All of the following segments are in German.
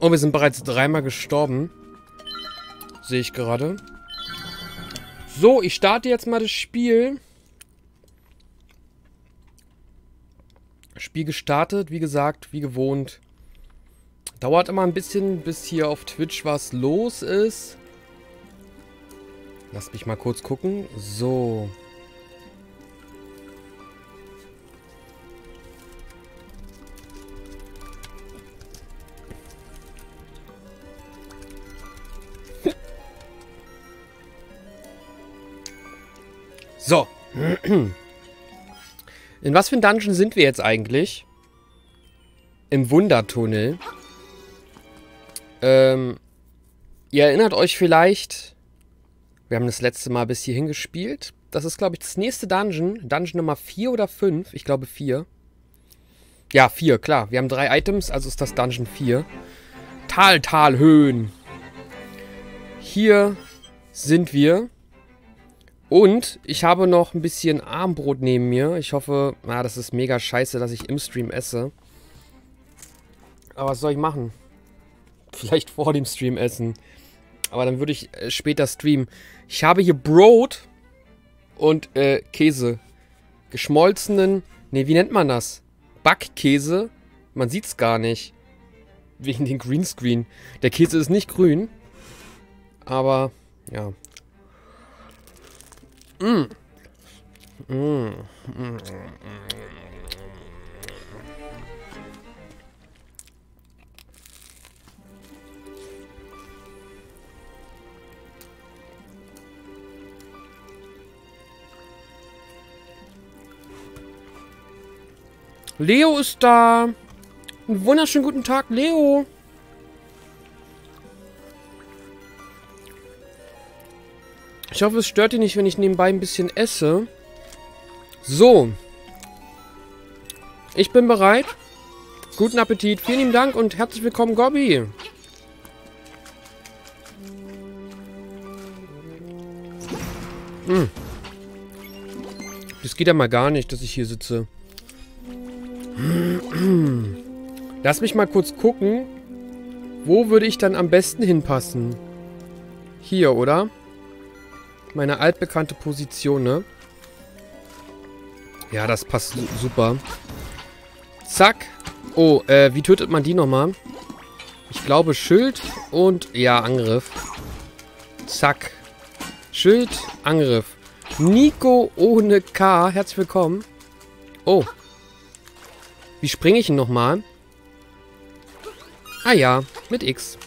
Oh, wir sind bereits dreimal gestorben. Sehe ich gerade. So, ich starte jetzt mal das Spiel. Spiel gestartet, wie gesagt, wie gewohnt. Dauert immer ein bisschen, bis hier auf Twitch was los ist. Lass mich mal kurz gucken. So. In was für ein Dungeon sind wir jetzt eigentlich? Im Wundertunnel. Ähm, ihr erinnert euch vielleicht, wir haben das letzte Mal bis hierhin gespielt. Das ist, glaube ich, das nächste Dungeon. Dungeon Nummer 4 oder 5. Ich glaube 4. Ja, 4, klar. Wir haben drei Items, also ist das Dungeon 4. Tal, Tal, Höhen. Hier sind wir. Und ich habe noch ein bisschen Armbrot neben mir. Ich hoffe, na, das ist mega scheiße, dass ich im Stream esse. Aber was soll ich machen? Vielleicht vor dem Stream essen. Aber dann würde ich äh, später streamen. Ich habe hier Brot und äh, Käse. Geschmolzenen, ne, wie nennt man das? Backkäse. Man sieht es gar nicht. Wegen den Greenscreen. Der Käse ist nicht grün. Aber, ja. Mm. Mm. Mm. Leo ist da. Einen wunderschönen guten Tag, Leo. Ich hoffe, es stört dich nicht, wenn ich nebenbei ein bisschen esse. So. Ich bin bereit. Guten Appetit. Vielen lieben Dank und herzlich willkommen, Gobby. Hm. Das geht ja mal gar nicht, dass ich hier sitze. Lass mich mal kurz gucken. Wo würde ich dann am besten hinpassen? Hier, oder? Meine altbekannte Position, ne? Ja, das passt super. Zack. Oh, äh, wie tötet man die nochmal? Ich glaube Schild und, ja, Angriff. Zack. Schild, Angriff. Nico ohne K, herzlich willkommen. Oh, wie springe ich ihn nochmal? Ah ja, mit X.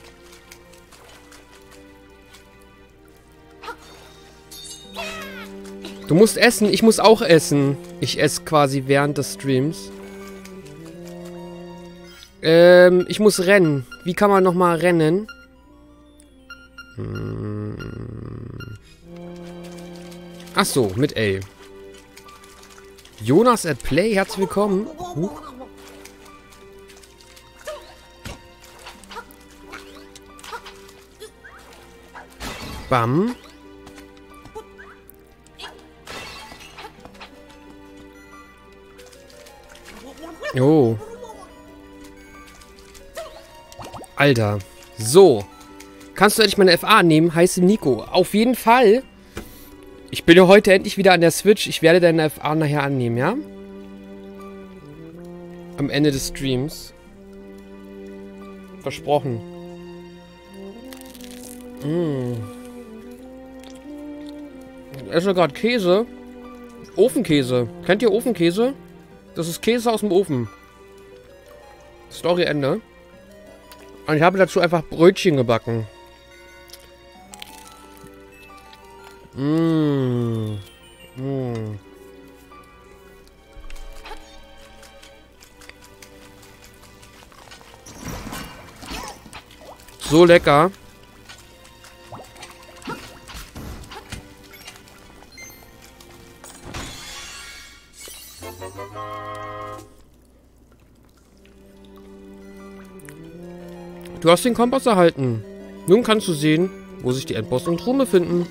Du musst essen, ich muss auch essen. Ich esse quasi während des Streams. Ähm, ich muss rennen. Wie kann man nochmal rennen? Hm. Ach so, mit L. Jonas at Play, herzlich willkommen. Huch. Bam. Oh. Alter. So. Kannst du endlich meine FA nehmen? Heiße Nico. Auf jeden Fall. Ich bin ja heute endlich wieder an der Switch. Ich werde deine FA nachher annehmen, ja? Am Ende des Streams. Versprochen. Mmh. Ich esse gerade Käse. Ofenkäse. Kennt ihr Ofenkäse? Das ist Käse aus dem Ofen. Story Ende. Und ich habe dazu einfach Brötchen gebacken. Mmh. Mmh. So lecker. Du hast den Kompass erhalten. Nun kannst du sehen, wo sich die Endboss und Truhen befinden.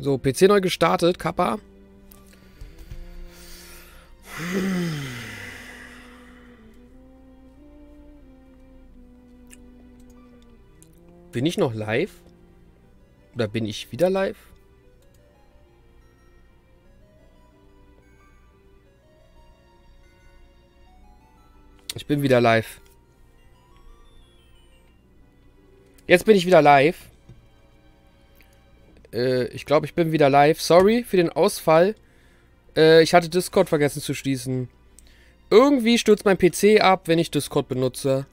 So, PC neu gestartet, Kappa. Bin ich noch live? Oder bin ich wieder live? Ich bin wieder live. Jetzt bin ich wieder live. Äh, ich glaube, ich bin wieder live. Sorry für den Ausfall. Äh, ich hatte Discord vergessen zu schließen. Irgendwie stürzt mein PC ab, wenn ich Discord benutze.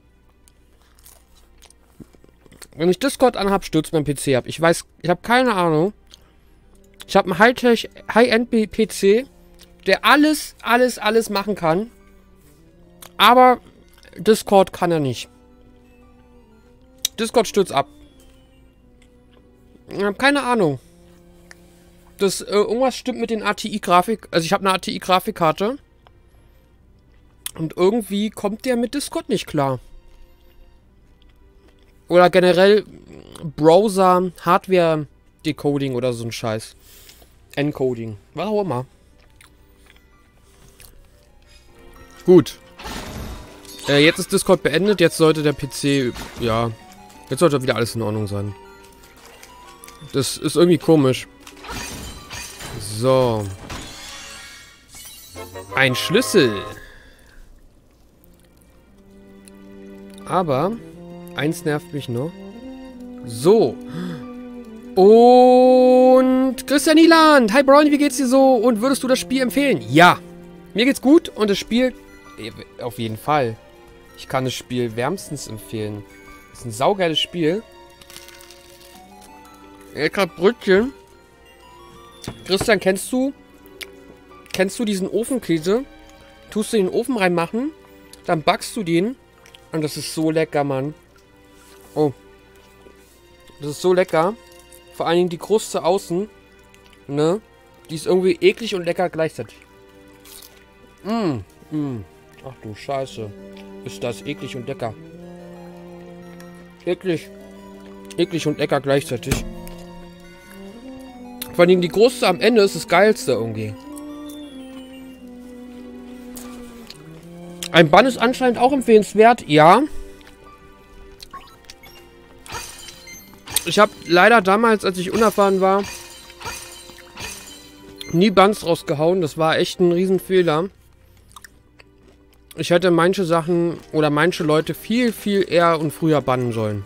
Wenn ich Discord anhab, stürzt mein PC ab. Ich weiß, ich habe keine Ahnung. Ich habe einen High-End-PC, der alles, alles, alles machen kann. Aber Discord kann er nicht. Discord stürzt ab. Ich habe keine Ahnung. Das, äh, irgendwas stimmt mit den ATI-Grafik. Also ich habe eine ATI-Grafikkarte. Und irgendwie kommt der mit Discord nicht klar. Oder generell Browser, Hardware, Decoding oder so ein Scheiß. Encoding. Was auch immer. Gut. Äh, jetzt ist Discord beendet. Jetzt sollte der PC, ja, jetzt sollte wieder alles in Ordnung sein. Das ist irgendwie komisch. So. Ein Schlüssel. Aber eins nervt mich noch. So. Und Christian Nieland. Hi Brown, wie geht's dir so? Und würdest du das Spiel empfehlen? Ja. Mir geht's gut und das Spiel auf jeden Fall. Ich kann das Spiel wärmstens empfehlen. Das ist ein saugeiles Spiel. Lecker Brötchen. Christian, kennst du? Kennst du diesen Ofenkäse? Tust du den Ofen reinmachen, dann backst du den. Und das ist so lecker, Mann. Oh. Das ist so lecker. Vor allen Dingen die Kruste außen. Ne? Die ist irgendwie eklig und lecker gleichzeitig. Mmm. Mmm. Ach du Scheiße. Ist das eklig und lecker. Eklig. Eklig und lecker gleichzeitig. Vor allem die Große am Ende ist das Geilste irgendwie. Ein Bann ist anscheinend auch empfehlenswert, ja. Ich habe leider damals, als ich unerfahren war, nie Bands rausgehauen. Das war echt ein Riesenfehler. Ich hätte manche Sachen oder manche Leute viel, viel eher und früher bannen sollen.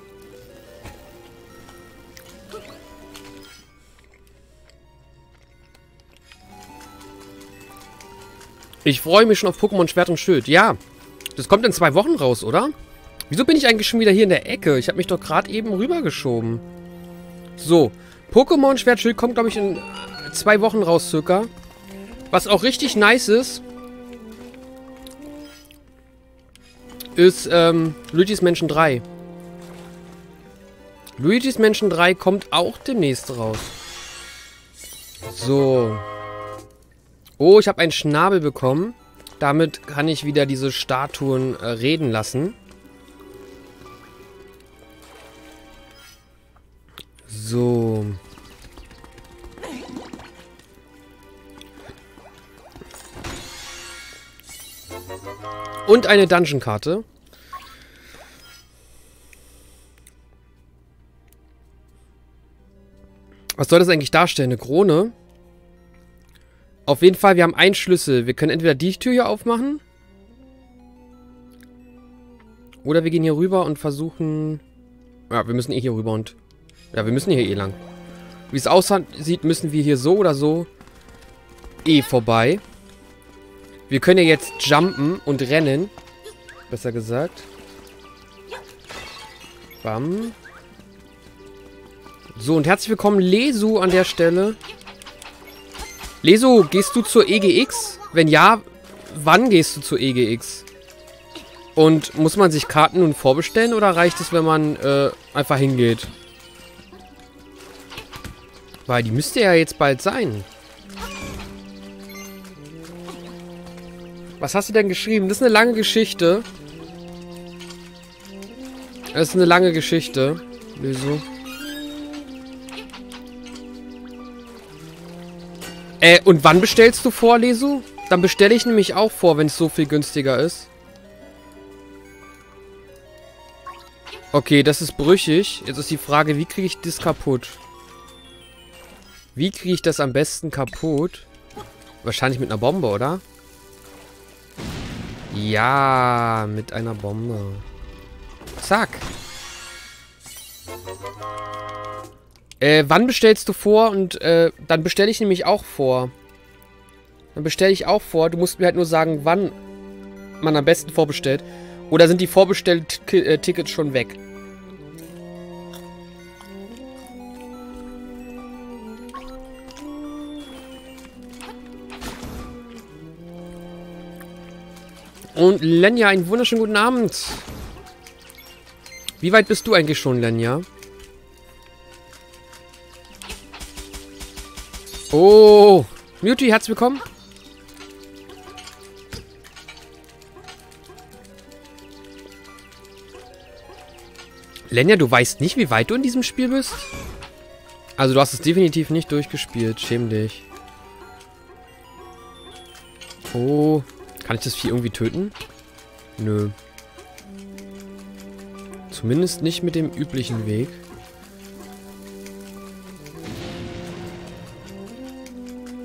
Ich freue mich schon auf Pokémon Schwert und Schild. Ja, das kommt in zwei Wochen raus, oder? Wieso bin ich eigentlich schon wieder hier in der Ecke? Ich habe mich doch gerade eben rübergeschoben. So, Pokémon Schwert Schild kommt, glaube ich, in zwei Wochen raus circa. Was auch richtig nice ist, ist ähm, Luigi's Mansion 3. Luigi's Mansion 3 kommt auch demnächst raus. So. Oh, ich habe einen Schnabel bekommen. Damit kann ich wieder diese Statuen äh, reden lassen. So. Und eine Dungeon-Karte. Was soll das eigentlich darstellen? Eine Krone? Auf jeden Fall, wir haben einen Schlüssel. Wir können entweder die Tür hier aufmachen. Oder wir gehen hier rüber und versuchen... Ja, wir müssen eh hier rüber und... Ja, wir müssen hier eh lang. Wie es aussieht, müssen wir hier so oder so eh vorbei. Wir können ja jetzt jumpen und rennen. Besser gesagt. Bam. So, und herzlich willkommen, Lesu, an der Stelle. Leso, gehst du zur EGX? Wenn ja, wann gehst du zur EGX? Und muss man sich Karten nun vorbestellen oder reicht es, wenn man äh, einfach hingeht? Weil die müsste ja jetzt bald sein. Was hast du denn geschrieben? Das ist eine lange Geschichte. Das ist eine lange Geschichte. Wieso? Äh, und wann bestellst du vor, Lesu? Dann bestelle ich nämlich auch vor, wenn es so viel günstiger ist. Okay, das ist brüchig. Jetzt ist die Frage, wie kriege ich das kaputt? Wie kriege ich das am besten kaputt? Wahrscheinlich mit einer Bombe, oder? Ja, mit einer Bombe. Zack. Äh, wann bestellst du vor? Und äh, dann bestelle ich nämlich auch vor. Dann bestelle ich auch vor. Du musst mir halt nur sagen, wann man am besten vorbestellt. Oder sind die Vorbestelltickets schon weg? Und Lenja, einen wunderschönen guten Abend. Wie weit bist du eigentlich schon, Lenja? Oh, Muti, herzlich willkommen. Lenja, du weißt nicht, wie weit du in diesem Spiel bist? Also du hast es definitiv nicht durchgespielt. Schäm dich. Oh. Kann ich das Vieh irgendwie töten? Nö. Zumindest nicht mit dem üblichen Weg.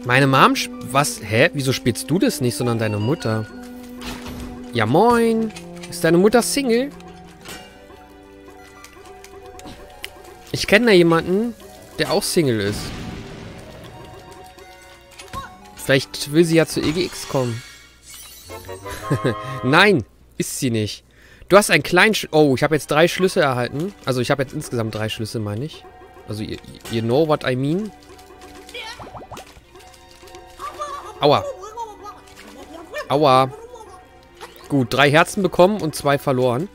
Meine Mom... Was? Hä? Wieso spielst du das nicht, sondern deine Mutter? Ja, moin. Ist deine Mutter Single? Ich kenne da jemanden, der auch Single ist. Vielleicht will sie ja zu EGX kommen. Nein, ist sie nicht. Du hast einen kleinen... Sch oh, ich habe jetzt drei Schlüsse erhalten. Also ich habe jetzt insgesamt drei Schlüsse, meine ich. Also you, you know what I mean. Aua. Aua. Gut, drei Herzen bekommen und zwei verloren.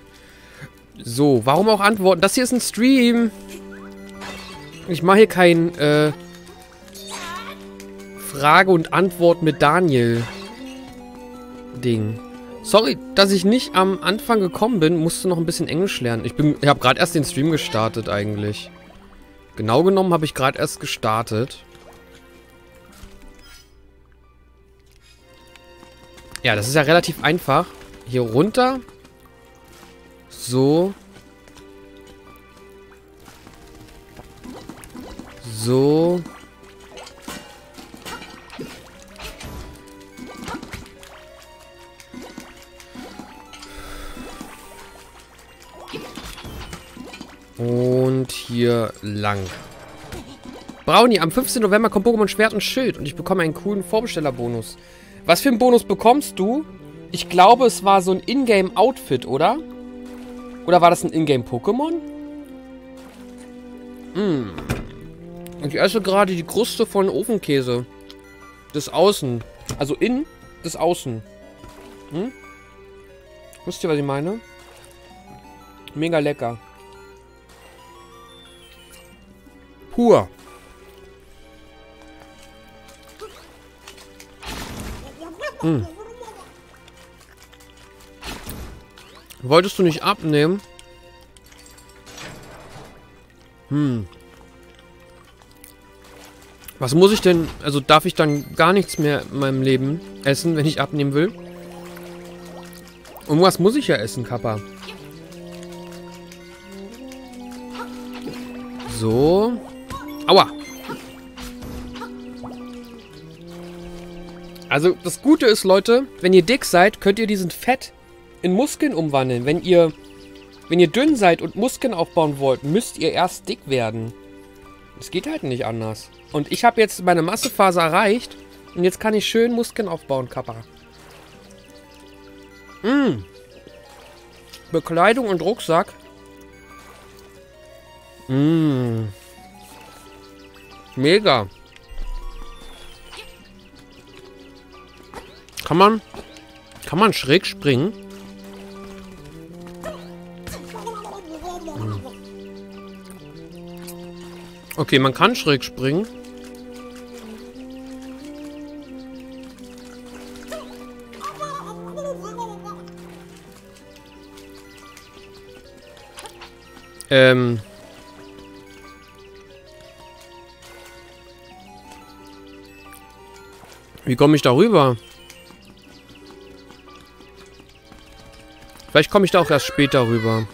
So, warum auch antworten? Das hier ist ein Stream. Ich mache hier kein äh, Frage und Antwort mit Daniel. Ding. Sorry, dass ich nicht am Anfang gekommen bin. Musste noch ein bisschen Englisch lernen. Ich, bin, ich habe gerade erst den Stream gestartet eigentlich. Genau genommen habe ich gerade erst gestartet. Ja, das ist ja relativ einfach. Hier runter. So. So. Und hier lang. Brownie, am 15. November kommt Pokémon Schwert und Schild und ich bekomme einen coolen Vorbestellerbonus. Was für einen Bonus bekommst du? Ich glaube, es war so ein Ingame-Outfit, oder? Oder war das ein Ingame-Pokémon? Hm. Und ich esse gerade die Kruste von Ofenkäse. Des Außen. Also in des Außen. Hm? Wisst ihr, was ich meine? Mega lecker. Pur. Hm. Wolltest du nicht abnehmen? Hm. Was muss ich denn... Also darf ich dann gar nichts mehr in meinem Leben essen, wenn ich abnehmen will? Und was muss ich ja essen, Kappa? So. Aua. Also das Gute ist, Leute, wenn ihr dick seid, könnt ihr diesen Fett in Muskeln umwandeln. Wenn ihr, wenn ihr dünn seid und Muskeln aufbauen wollt, müsst ihr erst dick werden. Es geht halt nicht anders. Und ich habe jetzt meine Massephase erreicht und jetzt kann ich schön Muskeln aufbauen, Kappa. Mmh. Bekleidung und Rucksack. Mmh. Mega. Kann man... Kann man schräg springen? Okay, man kann schräg springen. Ähm... Wie komme ich da rüber? Vielleicht komme ich da auch erst später rüber.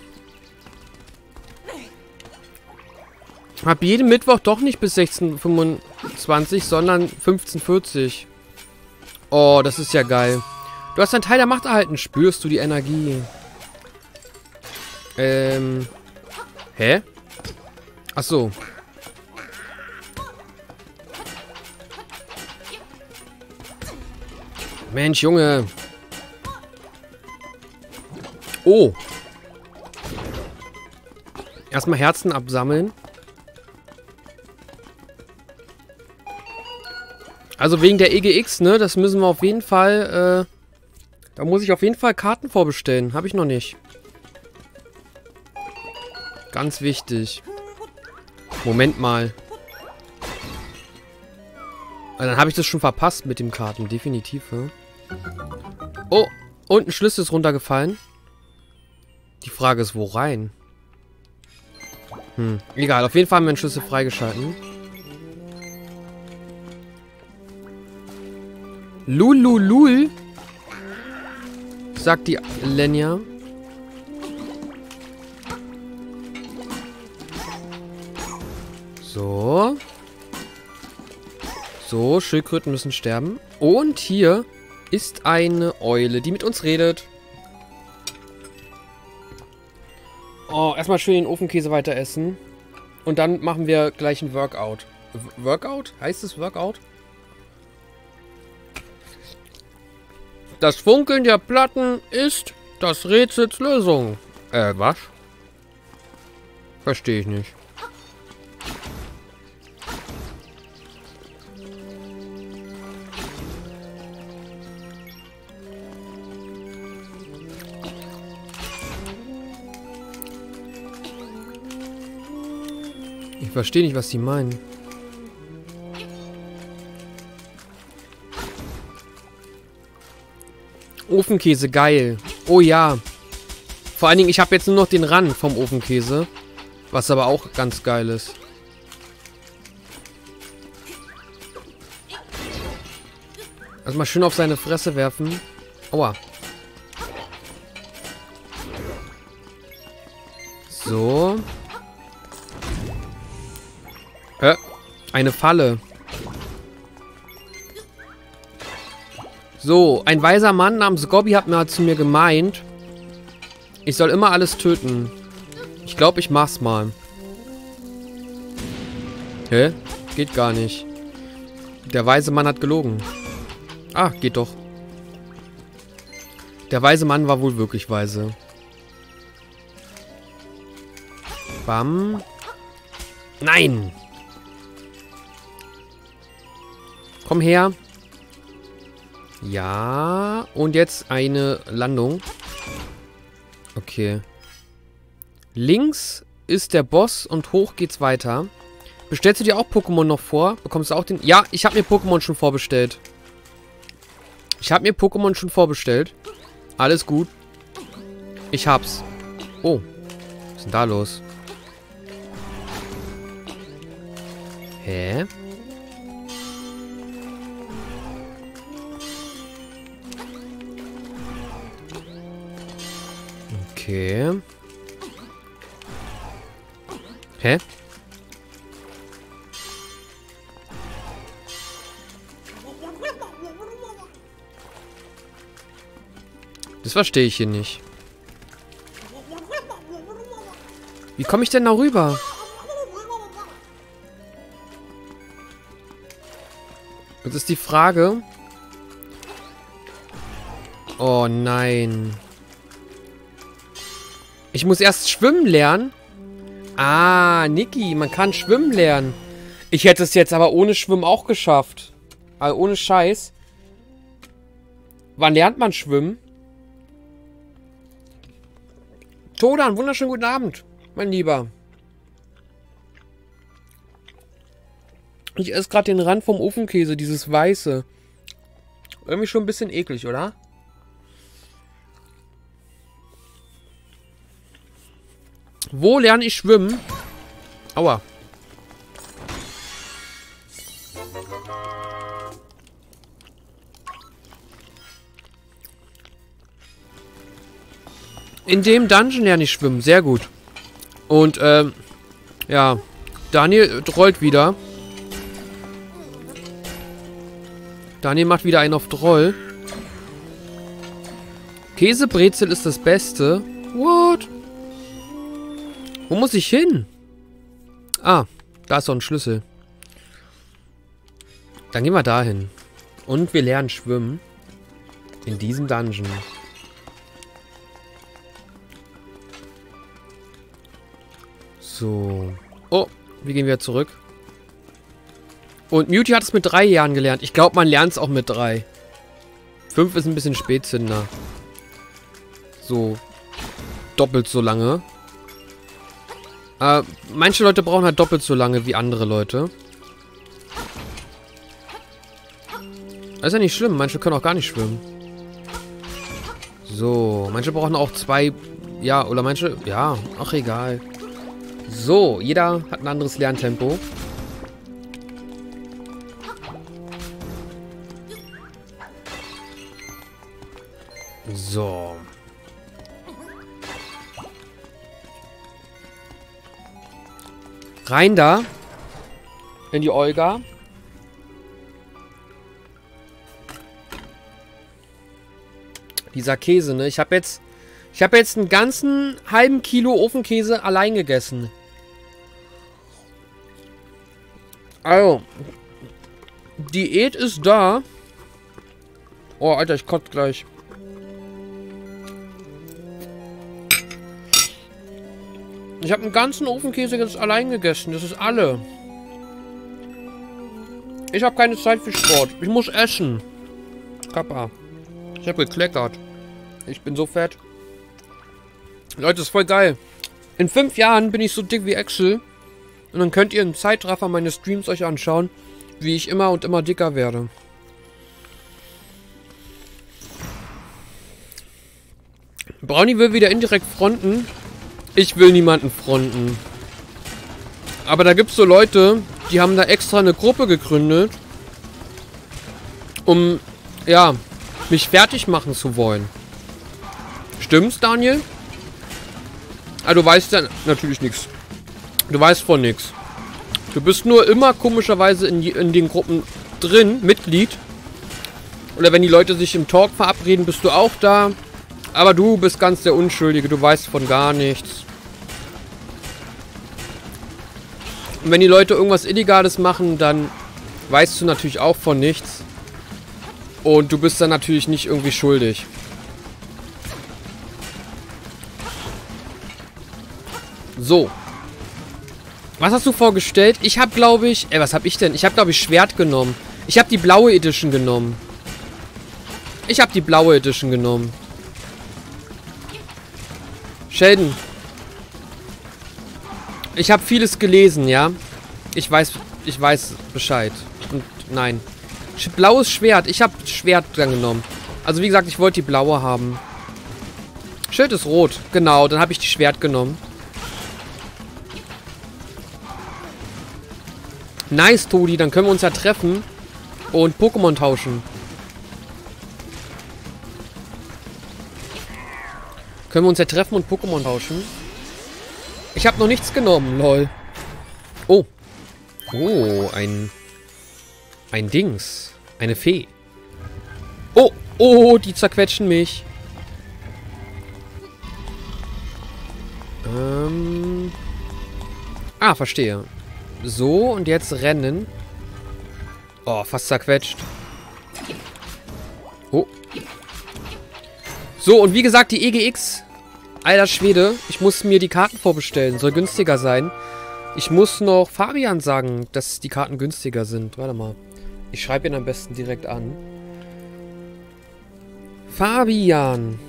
Hab jeden Mittwoch doch nicht bis 16.25, sondern 15.40. Oh, das ist ja geil. Du hast einen Teil der Macht erhalten. Spürst du die Energie? Ähm. Hä? Ach so. Mensch, Junge. Oh. Erstmal Herzen absammeln. Also wegen der EGX, ne? Das müssen wir auf jeden Fall, äh, Da muss ich auf jeden Fall Karten vorbestellen. Habe ich noch nicht. Ganz wichtig. Moment mal. Ah, dann habe ich das schon verpasst mit dem Karten. Definitiv, ja? Oh, und ein Schlüssel ist runtergefallen. Die Frage ist, wo rein? Hm, egal. Auf jeden Fall haben wir einen Schlüssel freigeschalten. Lululul, sagt die Lenya. So. So, Schildkröten müssen sterben. Und hier ist eine Eule, die mit uns redet. Oh, erstmal schön den Ofenkäse weiter essen. Und dann machen wir gleich ein Workout. W Workout? Heißt es Workout? Das Funkeln der Platten ist das Rätsels Lösung. Äh, was? Verstehe ich nicht. Verstehe nicht, was sie meinen. Ofenkäse, geil. Oh ja. Vor allen Dingen, ich habe jetzt nur noch den Rand vom Ofenkäse. Was aber auch ganz geil ist. Also mal schön auf seine Fresse werfen. Aua. So. Äh, eine Falle. So, ein weiser Mann namens Gobby hat mir zu mir gemeint, ich soll immer alles töten. Ich glaube, ich mach's mal. Hä? Geht gar nicht. Der weise Mann hat gelogen. Ah, geht doch. Der weise Mann war wohl wirklich weise. Bam. Nein! Komm her. Ja. Und jetzt eine Landung. Okay. Links ist der Boss und hoch geht's weiter. Bestellst du dir auch Pokémon noch vor? Bekommst du auch den... Ja, ich habe mir Pokémon schon vorbestellt. Ich habe mir Pokémon schon vorbestellt. Alles gut. Ich hab's. Oh. Was ist denn da los? Hä? Okay. Hä? Das verstehe ich hier nicht. Wie komme ich denn da rüber? Jetzt ist die Frage... Oh nein. Ich muss erst schwimmen lernen. Ah, Niki, man kann schwimmen lernen. Ich hätte es jetzt aber ohne Schwimmen auch geschafft. Also ohne Scheiß. Wann lernt man schwimmen? Todan, wunderschönen guten Abend, mein Lieber. Ich esse gerade den Rand vom Ofenkäse, dieses weiße. Irgendwie schon ein bisschen eklig, oder? Wo lerne ich schwimmen? Aua. In dem Dungeon lerne ich schwimmen. Sehr gut. Und, ähm, ja. Daniel trollt wieder. Daniel macht wieder einen auf Droll. Käsebrezel ist das Beste. What? Wo muss ich hin? Ah, da ist doch ein Schlüssel. Dann gehen wir dahin. Und wir lernen schwimmen. In diesem Dungeon. So. Oh, wir gehen wieder zurück. Und Muty hat es mit drei Jahren gelernt. Ich glaube, man lernt es auch mit drei. Fünf ist ein bisschen Spätzünder. So. Doppelt so lange. Äh, manche Leute brauchen halt doppelt so lange wie andere Leute. Das ist ja nicht schlimm. Manche können auch gar nicht schwimmen. So. Manche brauchen auch zwei... Ja, oder manche... Ja, ach egal. So, jeder hat ein anderes Lerntempo. So. Rein da. In die Olga. Dieser Käse, ne? Ich habe jetzt... Ich habe jetzt einen ganzen halben Kilo Ofenkäse allein gegessen. Also. Diät ist da. Oh, Alter, ich kotze gleich. Ich habe einen ganzen Ofenkäse jetzt allein gegessen. Das ist alle. Ich habe keine Zeit für Sport. Ich muss essen. Kappa. Ich habe gekleckert. Ich bin so fett. Leute, ist voll geil. In fünf Jahren bin ich so dick wie Axel. Und dann könnt ihr im Zeitraffer meine Streams euch anschauen, wie ich immer und immer dicker werde. Brownie will wieder indirekt fronten. Ich will niemanden fronten. Aber da gibt es so Leute, die haben da extra eine Gruppe gegründet, um, ja, mich fertig machen zu wollen. Stimmt's, Daniel? Ah, du weißt ja natürlich nichts. Du weißt von nichts. Du bist nur immer komischerweise in, in den Gruppen drin, Mitglied. Oder wenn die Leute sich im Talk verabreden, bist du auch da. Aber du bist ganz der Unschuldige. Du weißt von gar nichts. Und wenn die Leute irgendwas Illegales machen, dann weißt du natürlich auch von nichts. Und du bist dann natürlich nicht irgendwie schuldig. So. Was hast du vorgestellt? Ich habe, glaube ich... Ey, was habe ich denn? Ich habe, glaube ich, Schwert genommen. Ich habe die blaue Edition genommen. Ich habe die blaue Edition genommen. Sheldon, ich habe vieles gelesen, ja. Ich weiß, ich weiß Bescheid. Und nein. Blaues Schwert. Ich habe Schwert dann genommen. Also wie gesagt, ich wollte die blaue haben. Schild ist rot. Genau, dann habe ich die Schwert genommen. Nice, Todi. Dann können wir uns ja treffen und Pokémon tauschen. Können wir uns ja treffen und Pokémon tauschen? Ich habe noch nichts genommen, lol. Oh. Oh, ein... Ein Dings. Eine Fee. Oh, oh, die zerquetschen mich. Ähm... Ah, verstehe. So, und jetzt rennen. Oh, fast zerquetscht. Oh. So, und wie gesagt, die EGX Alter Schwede, ich muss mir die Karten vorbestellen. Soll günstiger sein. Ich muss noch Fabian sagen, dass die Karten günstiger sind. Warte mal. Ich schreibe ihn am besten direkt an. Fabian.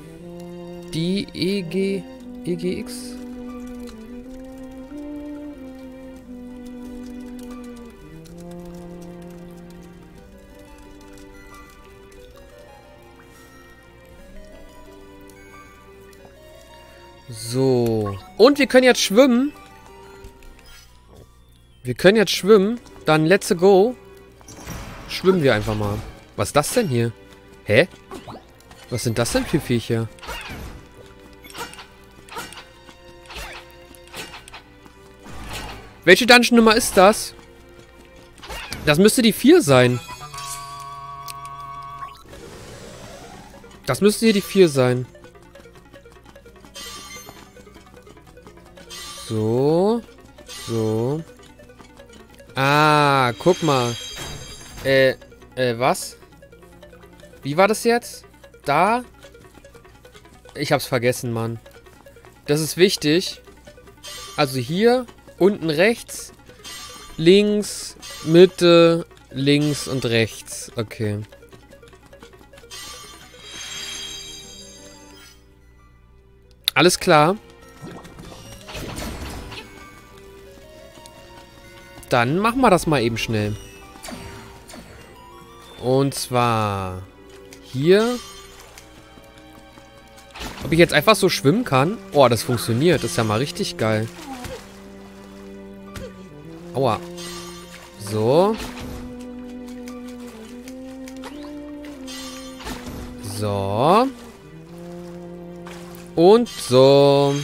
Die EG... EGX? So. Und wir können jetzt schwimmen. Wir können jetzt schwimmen. Dann let's go. Schwimmen wir einfach mal. Was ist das denn hier? Hä? Was sind das denn für Viecher? Welche Dungeon-Nummer ist das? Das müsste die 4 sein. Das müsste hier die 4 sein. So. So. Ah, guck mal. Äh, äh, was? Wie war das jetzt? Da? Ich hab's vergessen, Mann. Das ist wichtig. Also hier, unten rechts, links, Mitte, links und rechts. Okay. Alles klar. Dann machen wir das mal eben schnell. Und zwar hier. Ob ich jetzt einfach so schwimmen kann? Oh, das funktioniert. Das ist ja mal richtig geil. Aua. So. So. Und so.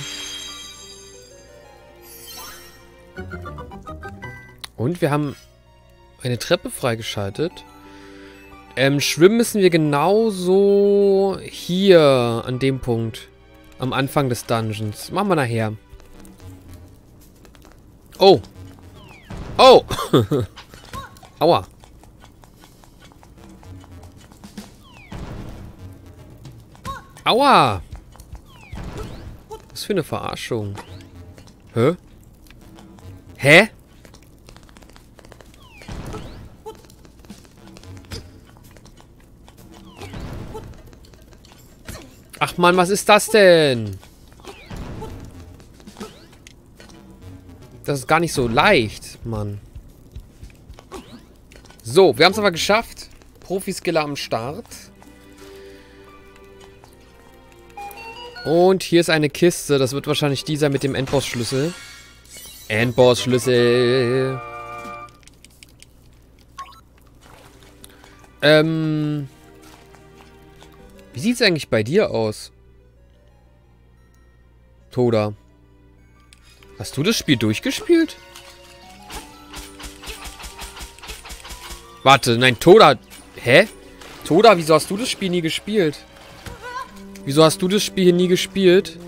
Und wir haben eine Treppe freigeschaltet. Ähm, schwimmen müssen wir genauso hier an dem Punkt. Am Anfang des Dungeons. Machen wir nachher. Oh. Oh. Aua. Aua. Was für eine Verarschung. Hä? Hä? Ach man, was ist das denn? Das ist gar nicht so leicht, Mann. So, wir haben es aber geschafft. Profiskiller am Start. Und hier ist eine Kiste. Das wird wahrscheinlich dieser mit dem Endboss-Schlüssel. Endboss-Schlüssel. Ähm... Wie sieht es eigentlich bei dir aus? Toda. Hast du das Spiel durchgespielt? Warte, nein, Toda. Hä? Toda, wieso hast du das Spiel nie gespielt? Wieso hast du das Spiel hier nie gespielt?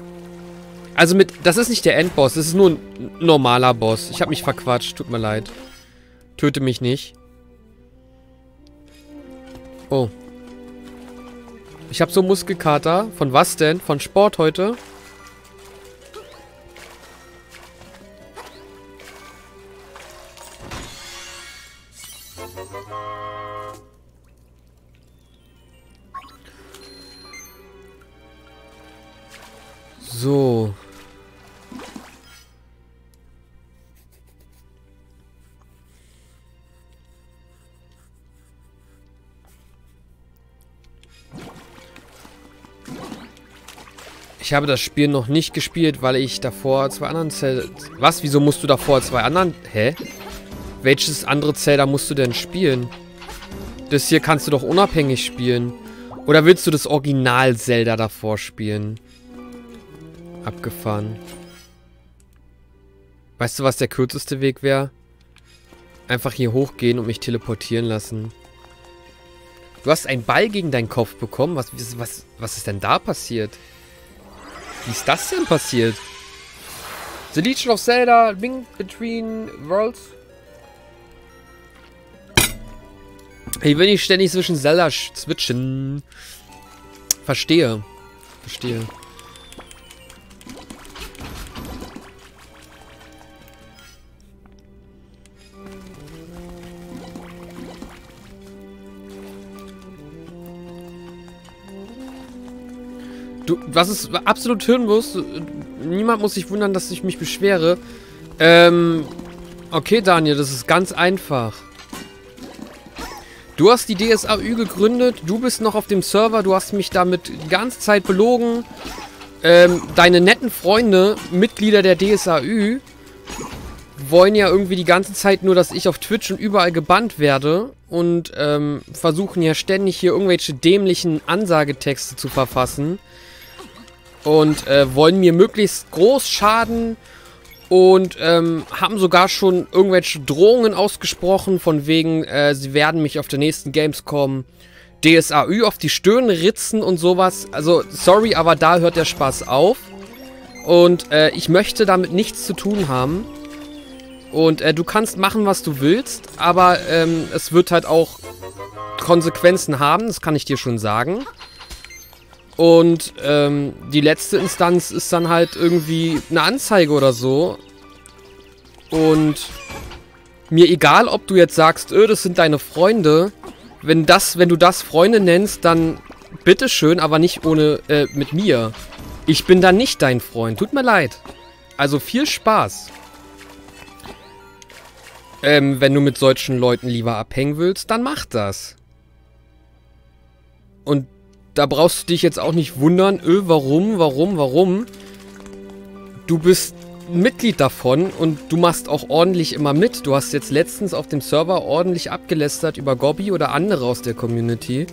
Also mit... Das ist nicht der Endboss. Das ist nur ein normaler Boss. Ich habe mich verquatscht. Tut mir leid. Töte mich nicht. Oh. Ich habe so Muskelkater. Von was denn? Von Sport heute? Ich habe das Spiel noch nicht gespielt, weil ich davor zwei anderen Zelda... Was? Wieso musst du davor zwei anderen... Hä? Welches andere Zelda musst du denn spielen? Das hier kannst du doch unabhängig spielen. Oder willst du das Original Zelda davor spielen? Abgefahren. Weißt du, was der kürzeste Weg wäre? Einfach hier hochgehen und mich teleportieren lassen. Du hast einen Ball gegen deinen Kopf bekommen? Was, was, was ist denn da passiert? Wie ist das denn passiert? The Legion of Zelda, Link Between Worlds. Ich will nicht ständig zwischen Zelda switchen. Verstehe. Verstehe. Du, was es absolut hören muss, niemand muss sich wundern, dass ich mich beschwere. Ähm, okay, Daniel, das ist ganz einfach. Du hast die DSAÜ gegründet, du bist noch auf dem Server, du hast mich damit die ganze Zeit belogen. Ähm, deine netten Freunde, Mitglieder der DSAÜ, wollen ja irgendwie die ganze Zeit nur, dass ich auf Twitch und überall gebannt werde und ähm, versuchen ja ständig hier irgendwelche dämlichen Ansagetexte zu verfassen und äh, wollen mir möglichst groß schaden und ähm, haben sogar schon irgendwelche Drohungen ausgesprochen, von wegen, äh, sie werden mich auf der nächsten Gamescom DSAÜ auf die Stirn ritzen und sowas. Also, sorry, aber da hört der Spaß auf. Und äh, ich möchte damit nichts zu tun haben. Und äh, du kannst machen, was du willst, aber ähm, es wird halt auch Konsequenzen haben, das kann ich dir schon sagen. Und ähm, die letzte Instanz ist dann halt irgendwie eine Anzeige oder so. Und mir egal, ob du jetzt sagst, öh, das sind deine Freunde. Wenn das, wenn du das Freunde nennst, dann bitteschön, aber nicht ohne, äh, mit mir. Ich bin dann nicht dein Freund. Tut mir leid. Also viel Spaß. Ähm, wenn du mit solchen Leuten lieber abhängen willst, dann mach das. Und da brauchst du dich jetzt auch nicht wundern, öh, warum, warum, warum. Du bist Mitglied davon und du machst auch ordentlich immer mit. Du hast jetzt letztens auf dem Server ordentlich abgelästert über Gobby oder andere aus der Community.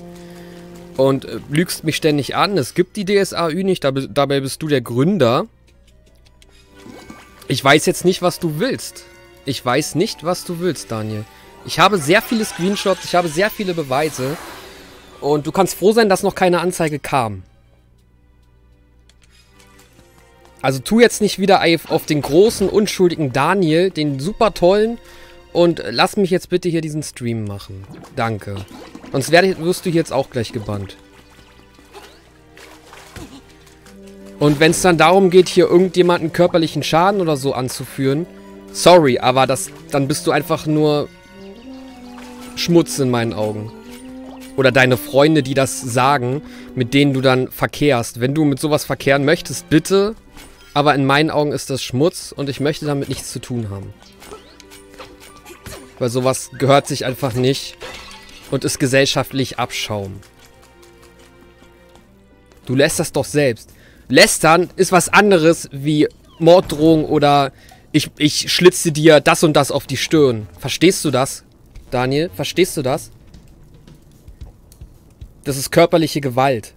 Und äh, lügst mich ständig an. Es gibt die DSAÜ nicht, dab dabei bist du der Gründer. Ich weiß jetzt nicht, was du willst. Ich weiß nicht, was du willst, Daniel. Ich habe sehr viele Screenshots, ich habe sehr viele Beweise. Und du kannst froh sein, dass noch keine Anzeige kam. Also tu jetzt nicht wieder auf den großen, unschuldigen Daniel, den super tollen. Und lass mich jetzt bitte hier diesen Stream machen. Danke. Sonst werde, wirst du jetzt auch gleich gebannt. Und wenn es dann darum geht, hier irgendjemanden körperlichen Schaden oder so anzuführen, sorry, aber das, dann bist du einfach nur Schmutz in meinen Augen oder deine Freunde, die das sagen, mit denen du dann verkehrst. Wenn du mit sowas verkehren möchtest, bitte. Aber in meinen Augen ist das Schmutz und ich möchte damit nichts zu tun haben. Weil sowas gehört sich einfach nicht und ist gesellschaftlich Abschaum. Du lässt das doch selbst. Lästern ist was anderes wie Morddrohung oder ich, ich schlitze dir das und das auf die Stirn. Verstehst du das, Daniel? Verstehst du das? Das ist körperliche Gewalt.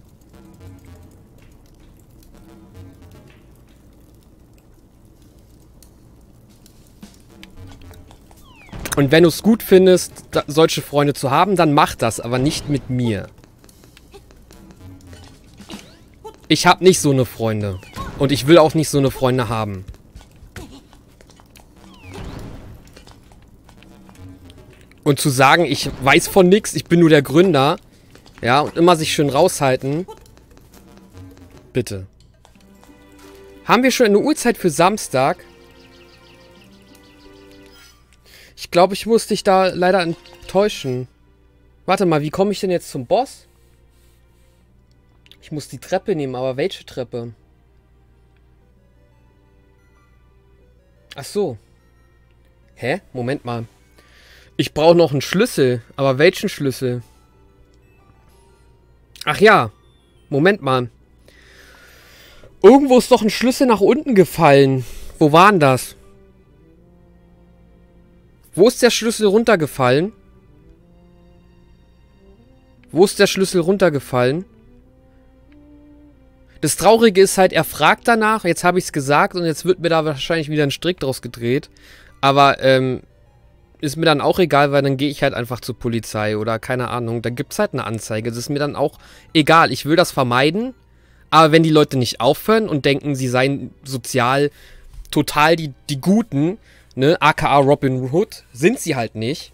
Und wenn du es gut findest, solche Freunde zu haben, dann mach das, aber nicht mit mir. Ich habe nicht so eine Freunde. Und ich will auch nicht so eine Freunde haben. Und zu sagen, ich weiß von nichts, ich bin nur der Gründer, ja, und immer sich schön raushalten. Bitte. Haben wir schon eine Uhrzeit für Samstag? Ich glaube, ich muss dich da leider enttäuschen. Warte mal, wie komme ich denn jetzt zum Boss? Ich muss die Treppe nehmen, aber welche Treppe? Ach so. Hä? Moment mal. Ich brauche noch einen Schlüssel. Aber welchen Schlüssel? Ach ja. Moment mal. Irgendwo ist doch ein Schlüssel nach unten gefallen. Wo war das? Wo ist der Schlüssel runtergefallen? Wo ist der Schlüssel runtergefallen? Das Traurige ist halt, er fragt danach, jetzt habe ich es gesagt und jetzt wird mir da wahrscheinlich wieder ein Strick draus gedreht. Aber, ähm, ist mir dann auch egal, weil dann gehe ich halt einfach zur Polizei oder keine Ahnung. Da gibt es halt eine Anzeige. Das ist mir dann auch egal. Ich will das vermeiden. Aber wenn die Leute nicht aufhören und denken, sie seien sozial total die, die Guten, ne, aka Robin Hood, sind sie halt nicht.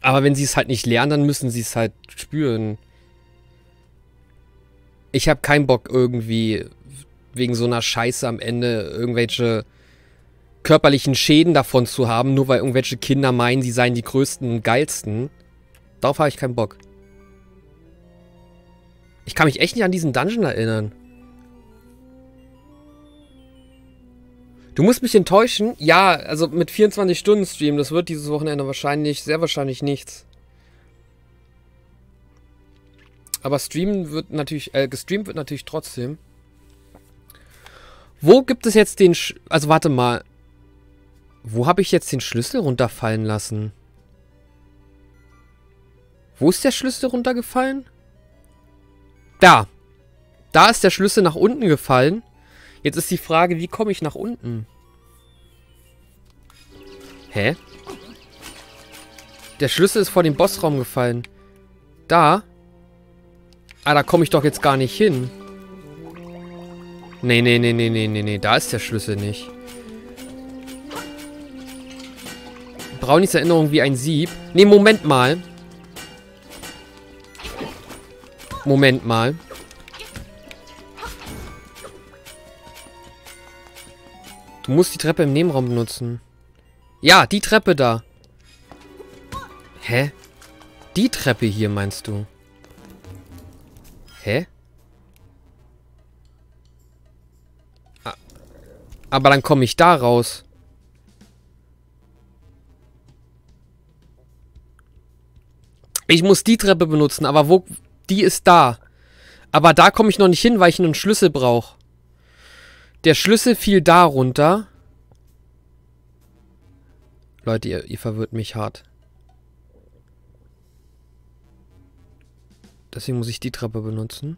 Aber wenn sie es halt nicht lernen, dann müssen sie es halt spüren. Ich habe keinen Bock irgendwie wegen so einer Scheiße am Ende irgendwelche körperlichen Schäden davon zu haben, nur weil irgendwelche Kinder meinen, sie seien die größten und geilsten. Darauf habe ich keinen Bock. Ich kann mich echt nicht an diesen Dungeon erinnern. Du musst mich enttäuschen? Ja, also mit 24 Stunden Stream, das wird dieses Wochenende wahrscheinlich, sehr wahrscheinlich nichts. Aber streamen wird natürlich, äh, gestreamt wird natürlich trotzdem. Wo gibt es jetzt den, Sch also warte mal, wo habe ich jetzt den Schlüssel runterfallen lassen? Wo ist der Schlüssel runtergefallen? Da. Da ist der Schlüssel nach unten gefallen. Jetzt ist die Frage, wie komme ich nach unten? Hä? Der Schlüssel ist vor den Bossraum gefallen. Da? Ah, da komme ich doch jetzt gar nicht hin. Nee, nee, nee, nee, nee, nee, nee. Da ist der Schlüssel nicht. Brownies Erinnerung wie ein Sieb. Nee, Moment mal. Moment mal. Du musst die Treppe im Nebenraum benutzen. Ja, die Treppe da. Hä? Die Treppe hier, meinst du? Hä? Ah. Aber dann komme ich da raus. Ich muss die Treppe benutzen, aber wo... Die ist da. Aber da komme ich noch nicht hin, weil ich einen Schlüssel brauche. Der Schlüssel fiel da runter. Leute, ihr, ihr verwirrt mich hart. Deswegen muss ich die Treppe benutzen.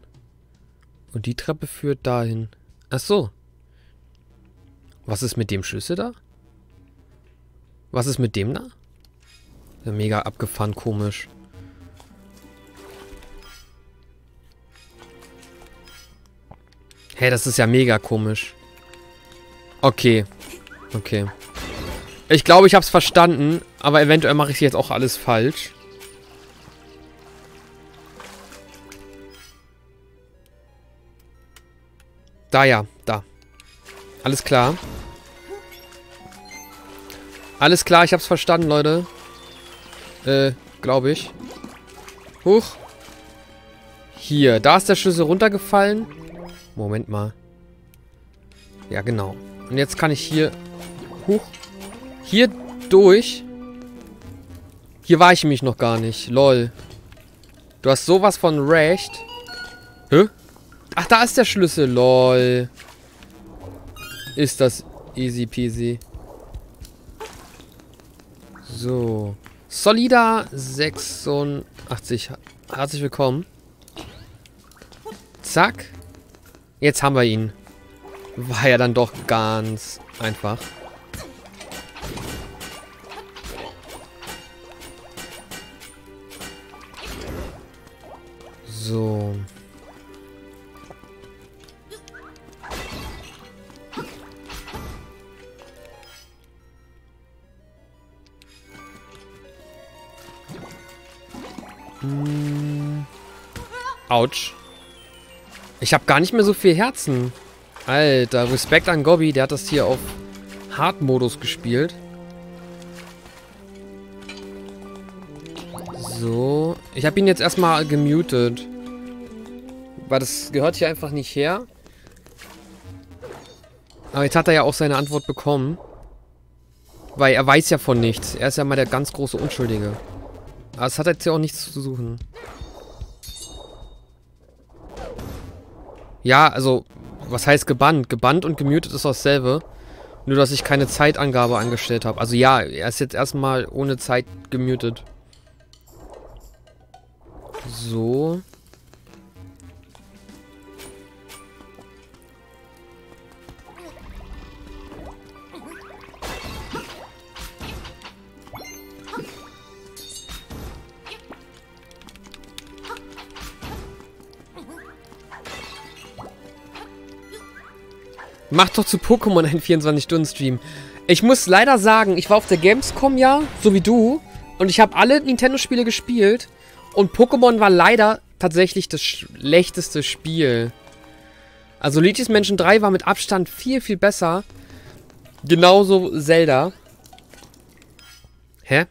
Und die Treppe führt dahin. Ach so. Was ist mit dem Schlüssel da? Was ist mit dem da? Mega abgefahren, komisch. Hey, das ist ja mega komisch. Okay. Okay. Ich glaube, ich habe es verstanden, aber eventuell mache ich jetzt auch alles falsch. Da ja, da. Alles klar. Alles klar, ich hab's verstanden, Leute. Äh, glaube ich. Huch. Hier, da ist der Schlüssel runtergefallen. Moment mal. Ja, genau. Und jetzt kann ich hier... Huch. Hier durch. Hier war ich mich noch gar nicht. Lol. Du hast sowas von recht. Hä? Ach, da ist der Schlüssel. Lol. Ist das easy peasy. So. Solida 86. Herzlich willkommen. Zack. Jetzt haben wir ihn. War ja dann doch ganz einfach. So. Hm. Autsch. Ich habe gar nicht mehr so viel Herzen. Alter, Respekt an Gobby, der hat das hier auf Hard-Modus gespielt. So. Ich habe ihn jetzt erstmal gemutet. Weil das gehört hier einfach nicht her. Aber jetzt hat er ja auch seine Antwort bekommen. Weil er weiß ja von nichts. Er ist ja mal der ganz große Unschuldige. Aber es hat jetzt ja auch nichts zu suchen. Ja, also, was heißt gebannt? Gebannt und gemutet ist dasselbe. Nur, dass ich keine Zeitangabe angestellt habe. Also ja, er ist jetzt erstmal ohne Zeit gemutet. So. Mach doch zu Pokémon einen 24-Stunden-Stream. Ich muss leider sagen, ich war auf der Gamescom ja, so wie du. Und ich habe alle Nintendo-Spiele gespielt. Und Pokémon war leider tatsächlich das schlechteste Spiel. Also Luigi's Mansion 3 war mit Abstand viel, viel besser. Genauso Zelda. Hä?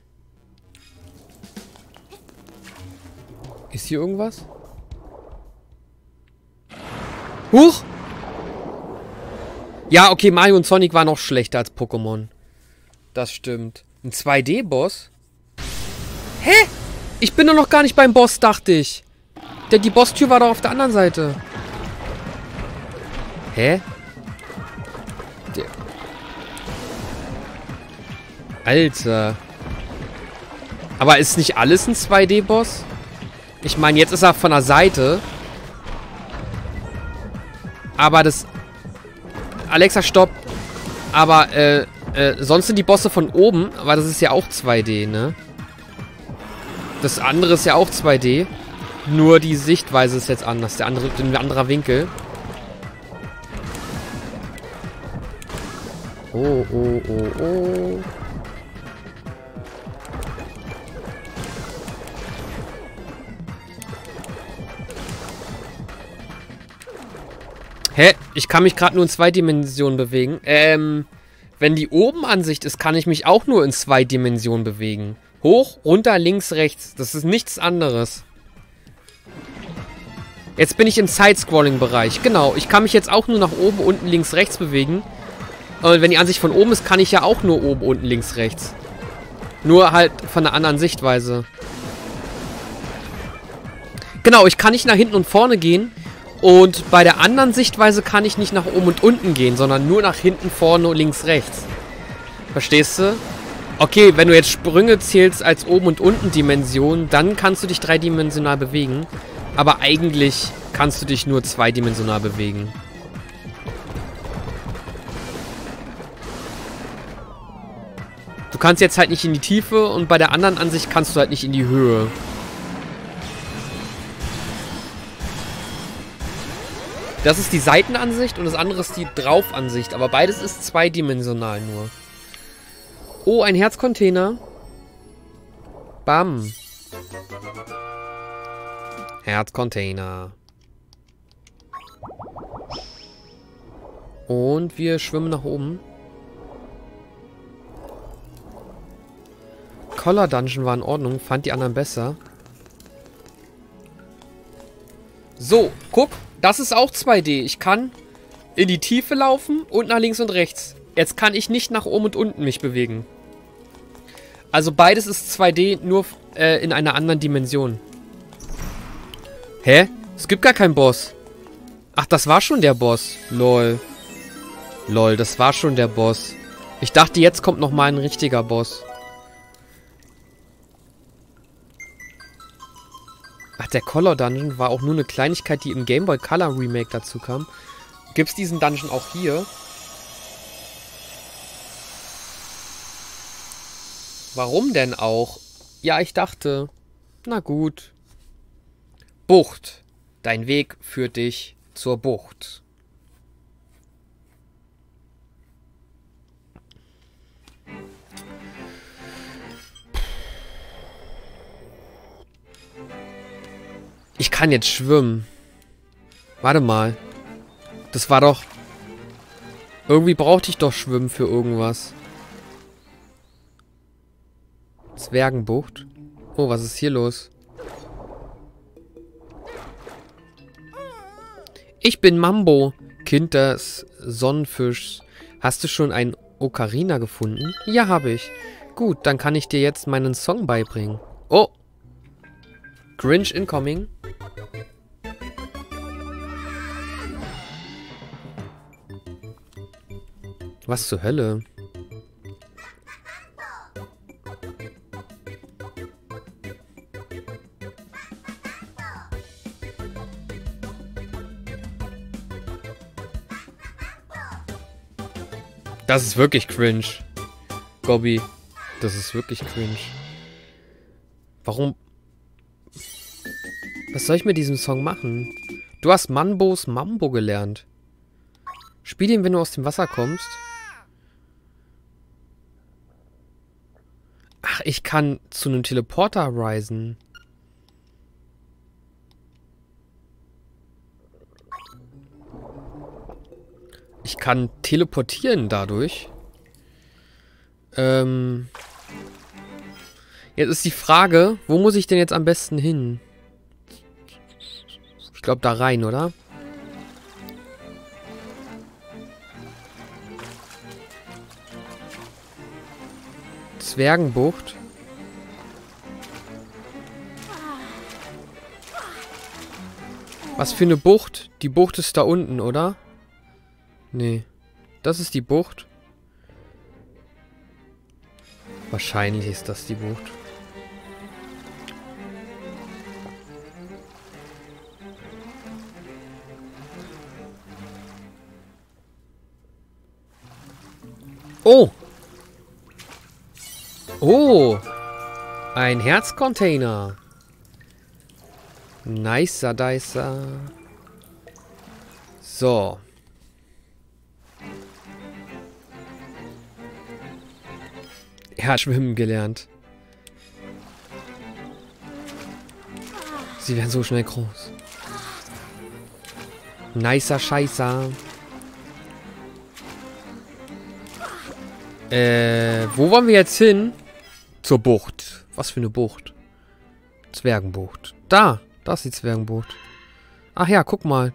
Ist hier irgendwas? Huch! Ja, okay, Mario und Sonic waren noch schlechter als Pokémon. Das stimmt. Ein 2D-Boss? Hä? Ich bin doch noch gar nicht beim Boss, dachte ich. Der, die Bosstür war doch auf der anderen Seite. Hä? Der Alter. Aber ist nicht alles ein 2D-Boss? Ich meine, jetzt ist er von der Seite. Aber das Alexa, stopp. Aber, äh, Äh, sonst sind die Bosse von oben, aber das ist ja auch 2D, ne? Das andere ist ja auch 2D. Nur die Sichtweise ist jetzt anders. Der andere, ein anderer Winkel. Oh, oh, oh, oh. Hä? Ich kann mich gerade nur in zwei Dimensionen bewegen. Ähm, wenn die Oben-Ansicht ist, kann ich mich auch nur in zwei Dimensionen bewegen. Hoch, runter, links, rechts. Das ist nichts anderes. Jetzt bin ich im Side-Scrolling-Bereich. Genau, ich kann mich jetzt auch nur nach oben, unten, links, rechts bewegen. Und wenn die Ansicht von oben ist, kann ich ja auch nur oben, unten, links, rechts. Nur halt von einer anderen Sichtweise. Genau, ich kann nicht nach hinten und vorne gehen. Und bei der anderen Sichtweise kann ich nicht nach oben und unten gehen, sondern nur nach hinten, vorne, links, rechts. Verstehst du? Okay, wenn du jetzt Sprünge zählst als oben und unten Dimension, dann kannst du dich dreidimensional bewegen. Aber eigentlich kannst du dich nur zweidimensional bewegen. Du kannst jetzt halt nicht in die Tiefe und bei der anderen Ansicht kannst du halt nicht in die Höhe. Das ist die Seitenansicht und das andere ist die Draufansicht. Aber beides ist zweidimensional nur. Oh, ein Herzcontainer. Bam. Herzcontainer. Und wir schwimmen nach oben. Collar Dungeon war in Ordnung, fand die anderen besser. So, guck, das ist auch 2D. Ich kann in die Tiefe laufen und nach links und rechts. Jetzt kann ich nicht nach oben und unten mich bewegen. Also beides ist 2D, nur äh, in einer anderen Dimension. Hä? Es gibt gar keinen Boss. Ach, das war schon der Boss. Lol. Lol, das war schon der Boss. Ich dachte, jetzt kommt nochmal ein richtiger Boss. Der Color Dungeon war auch nur eine Kleinigkeit, die im Game Boy Color Remake dazu kam. Gibt es diesen Dungeon auch hier? Warum denn auch? Ja, ich dachte. Na gut. Bucht. Dein Weg führt dich zur Bucht. Ich kann jetzt schwimmen. Warte mal. Das war doch... Irgendwie brauchte ich doch Schwimmen für irgendwas. Zwergenbucht. Oh, was ist hier los? Ich bin Mambo, Kind des Sonnenfischs. Hast du schon einen Ocarina gefunden? Ja, habe ich. Gut, dann kann ich dir jetzt meinen Song beibringen. Oh! Grinch incoming. Was zur Hölle? Das ist wirklich cringe. Gobby. Das ist wirklich cringe. Warum... Was soll ich mit diesem Song machen? Du hast Mambos Mambo gelernt. Spiel ihn, wenn du aus dem Wasser kommst. Ach, ich kann zu einem Teleporter reisen. Ich kann teleportieren dadurch. Ähm... Jetzt ist die Frage, wo muss ich denn jetzt am besten hin? Ich glaube da rein, oder? Zwergenbucht. Was für eine Bucht? Die Bucht ist da unten, oder? Nee. Das ist die Bucht. Wahrscheinlich ist das die Bucht. Oh! Oh! Ein Herzcontainer. Nicer, dicer. So. Er hat schwimmen gelernt. Sie werden so schnell groß. Nicer Scheißer. Äh, wo wollen wir jetzt hin? Zur Bucht. Was für eine Bucht? Zwergenbucht. Da, da ist die Zwergenbucht. Ach ja, guck mal.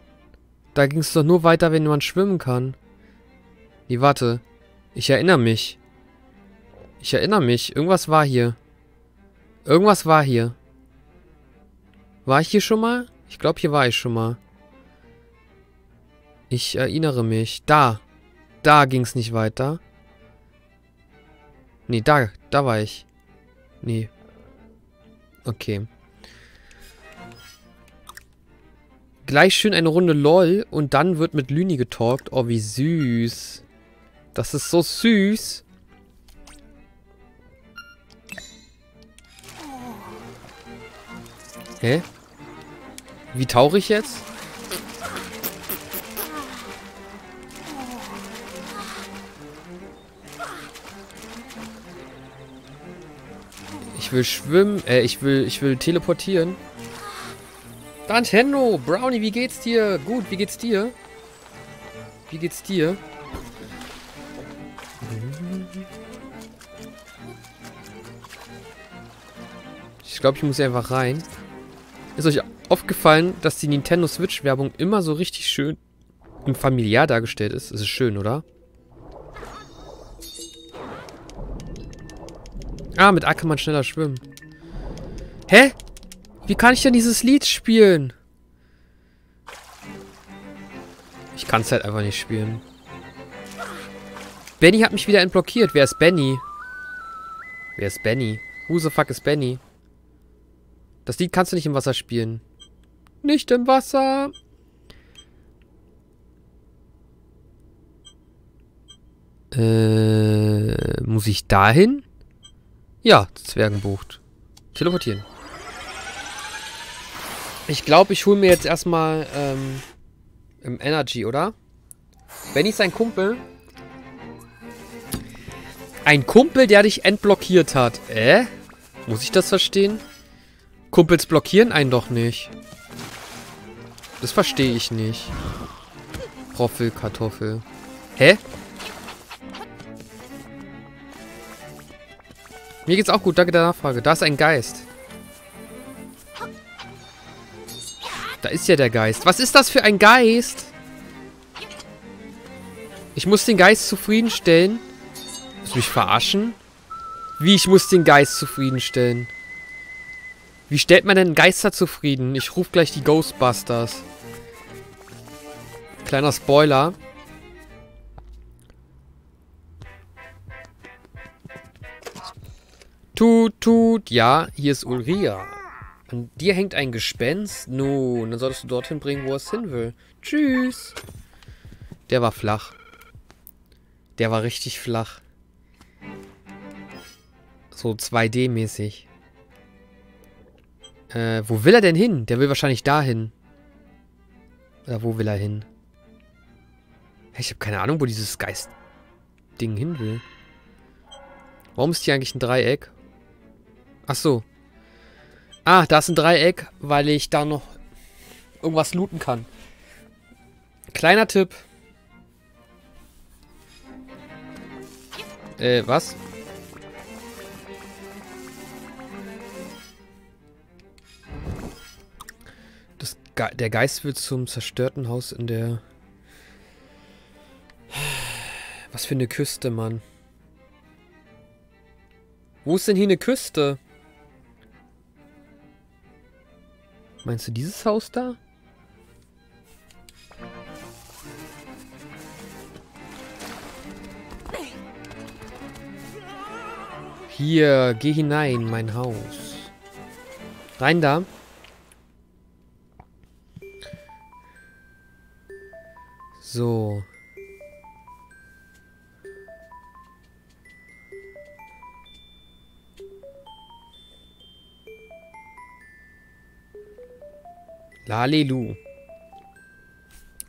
Da ging es doch nur weiter, wenn man schwimmen kann. Nee, warte. Ich erinnere mich. Ich erinnere mich. Irgendwas war hier. Irgendwas war hier. War ich hier schon mal? Ich glaube, hier war ich schon mal. Ich erinnere mich. Da. Da ging es nicht weiter. Nee, da. Da war ich. Nee. Okay. Gleich schön eine Runde LOL und dann wird mit Lüni getalkt. Oh, wie süß. Das ist so süß. Hä? Wie tauche ich jetzt? Ich will schwimmen. Äh, ich will, ich will teleportieren. Nintendo, Brownie, wie geht's dir? Gut, wie geht's dir? Wie geht's dir? Ich glaube, ich muss hier einfach rein. Ist euch aufgefallen, dass die Nintendo Switch Werbung immer so richtig schön und familiär dargestellt ist? Das ist schön, oder? Ah, mit A kann man schneller schwimmen. Hä? Wie kann ich denn dieses Lied spielen? Ich kann es halt einfach nicht spielen. Benny hat mich wieder entblockiert. Wer ist Benny? Wer ist Benny? Who the fuck ist Benny? Das Lied kannst du nicht im Wasser spielen. Nicht im Wasser. Äh, muss ich dahin? Ja, Zwergenbucht. Teleportieren. Ich glaube, ich hole mir jetzt erstmal ähm, im Energy, oder? Benny ist ein Kumpel. Ein Kumpel, der dich entblockiert hat. Äh? Muss ich das verstehen? Kumpels blockieren einen doch nicht. Das verstehe ich nicht. Roffel, Kartoffel. Hä? Mir geht's auch gut, danke der Nachfrage. Da ist ein Geist. Da ist ja der Geist. Was ist das für ein Geist? Ich muss den Geist zufriedenstellen. Muss mich verarschen? Wie, ich muss den Geist zufriedenstellen? Wie stellt man denn Geister zufrieden? Ich rufe gleich die Ghostbusters. Kleiner Spoiler. Tut, tut. Ja, hier ist Ulria. An dir hängt ein Gespenst? Nun, dann solltest du dorthin bringen, wo es hin will. Tschüss. Der war flach. Der war richtig flach. So 2D-mäßig. Äh, wo will er denn hin? Der will wahrscheinlich dahin. Oder wo will er hin? Ich habe keine Ahnung, wo dieses Geist-Ding hin will. Warum ist hier eigentlich ein Dreieck? Ach so. Ah, da ist ein Dreieck, weil ich da noch irgendwas looten kann. Kleiner Tipp. Äh, was? Das Ge der Geist wird zum zerstörten Haus in der... Was für eine Küste, Mann. Wo ist denn hier eine Küste? Meinst du dieses Haus da? Hier, geh hinein, mein Haus. Rein da. So. Lalelu.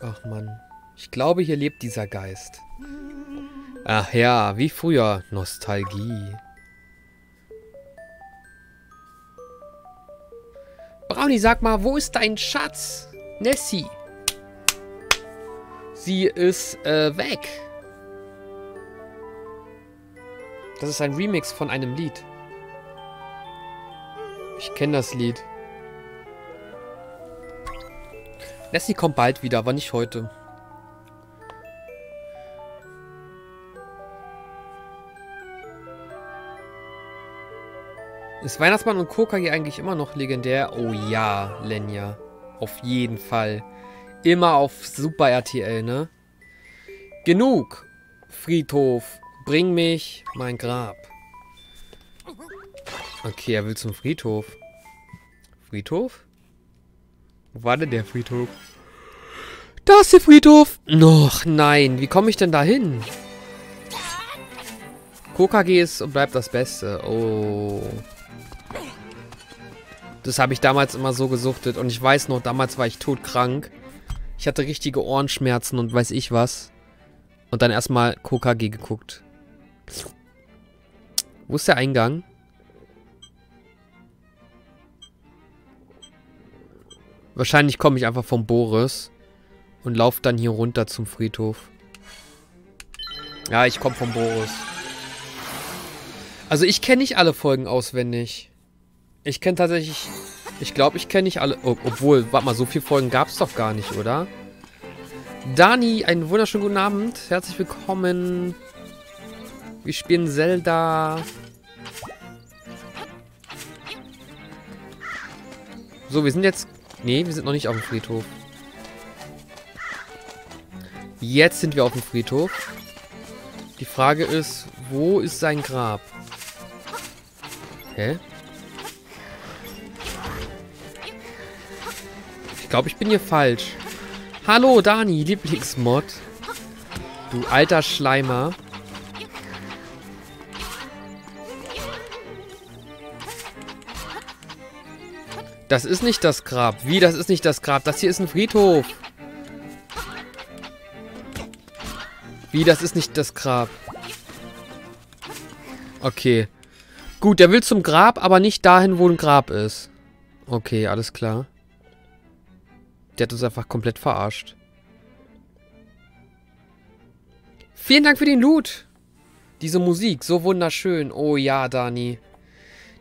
Ach Mann. Ich glaube, hier lebt dieser Geist. Ach ja, wie früher. Nostalgie. Brownie, sag mal, wo ist dein Schatz? Nessie. Sie ist äh, weg. Das ist ein Remix von einem Lied. Ich kenne das Lied. Nessie kommt bald wieder, aber nicht heute. Ist Weihnachtsmann und Kokagi eigentlich immer noch legendär? Oh ja, Lenja. Auf jeden Fall. Immer auf Super RTL, ne? Genug. Friedhof. Bring mich mein Grab. Okay, er will zum Friedhof. Friedhof? Wo war denn der Friedhof? Da ist der Friedhof. Noch, nein. Wie komme ich denn da hin? KKG ist und bleibt das Beste. Oh. Das habe ich damals immer so gesuchtet. Und ich weiß noch, damals war ich todkrank. Ich hatte richtige Ohrenschmerzen und weiß ich was. Und dann erstmal KKG geguckt. Wo ist der Eingang? Wahrscheinlich komme ich einfach vom Boris und laufe dann hier runter zum Friedhof. Ja, ich komme vom Boris. Also ich kenne nicht alle Folgen auswendig. Ich kenne tatsächlich... Ich glaube, ich kenne nicht alle... Obwohl, warte mal, so viele Folgen gab es doch gar nicht, oder? Dani, einen wunderschönen guten Abend. Herzlich willkommen. Wir spielen Zelda. So, wir sind jetzt... Nee, wir sind noch nicht auf dem Friedhof. Jetzt sind wir auf dem Friedhof. Die Frage ist, wo ist sein Grab? Hä? Ich glaube, ich bin hier falsch. Hallo, Dani, Lieblingsmod. Du alter Schleimer. Das ist nicht das Grab. Wie, das ist nicht das Grab? Das hier ist ein Friedhof. Wie, das ist nicht das Grab? Okay. Gut, der will zum Grab, aber nicht dahin, wo ein Grab ist. Okay, alles klar. Der hat uns einfach komplett verarscht. Vielen Dank für den Loot. Diese Musik, so wunderschön. Oh ja, Dani.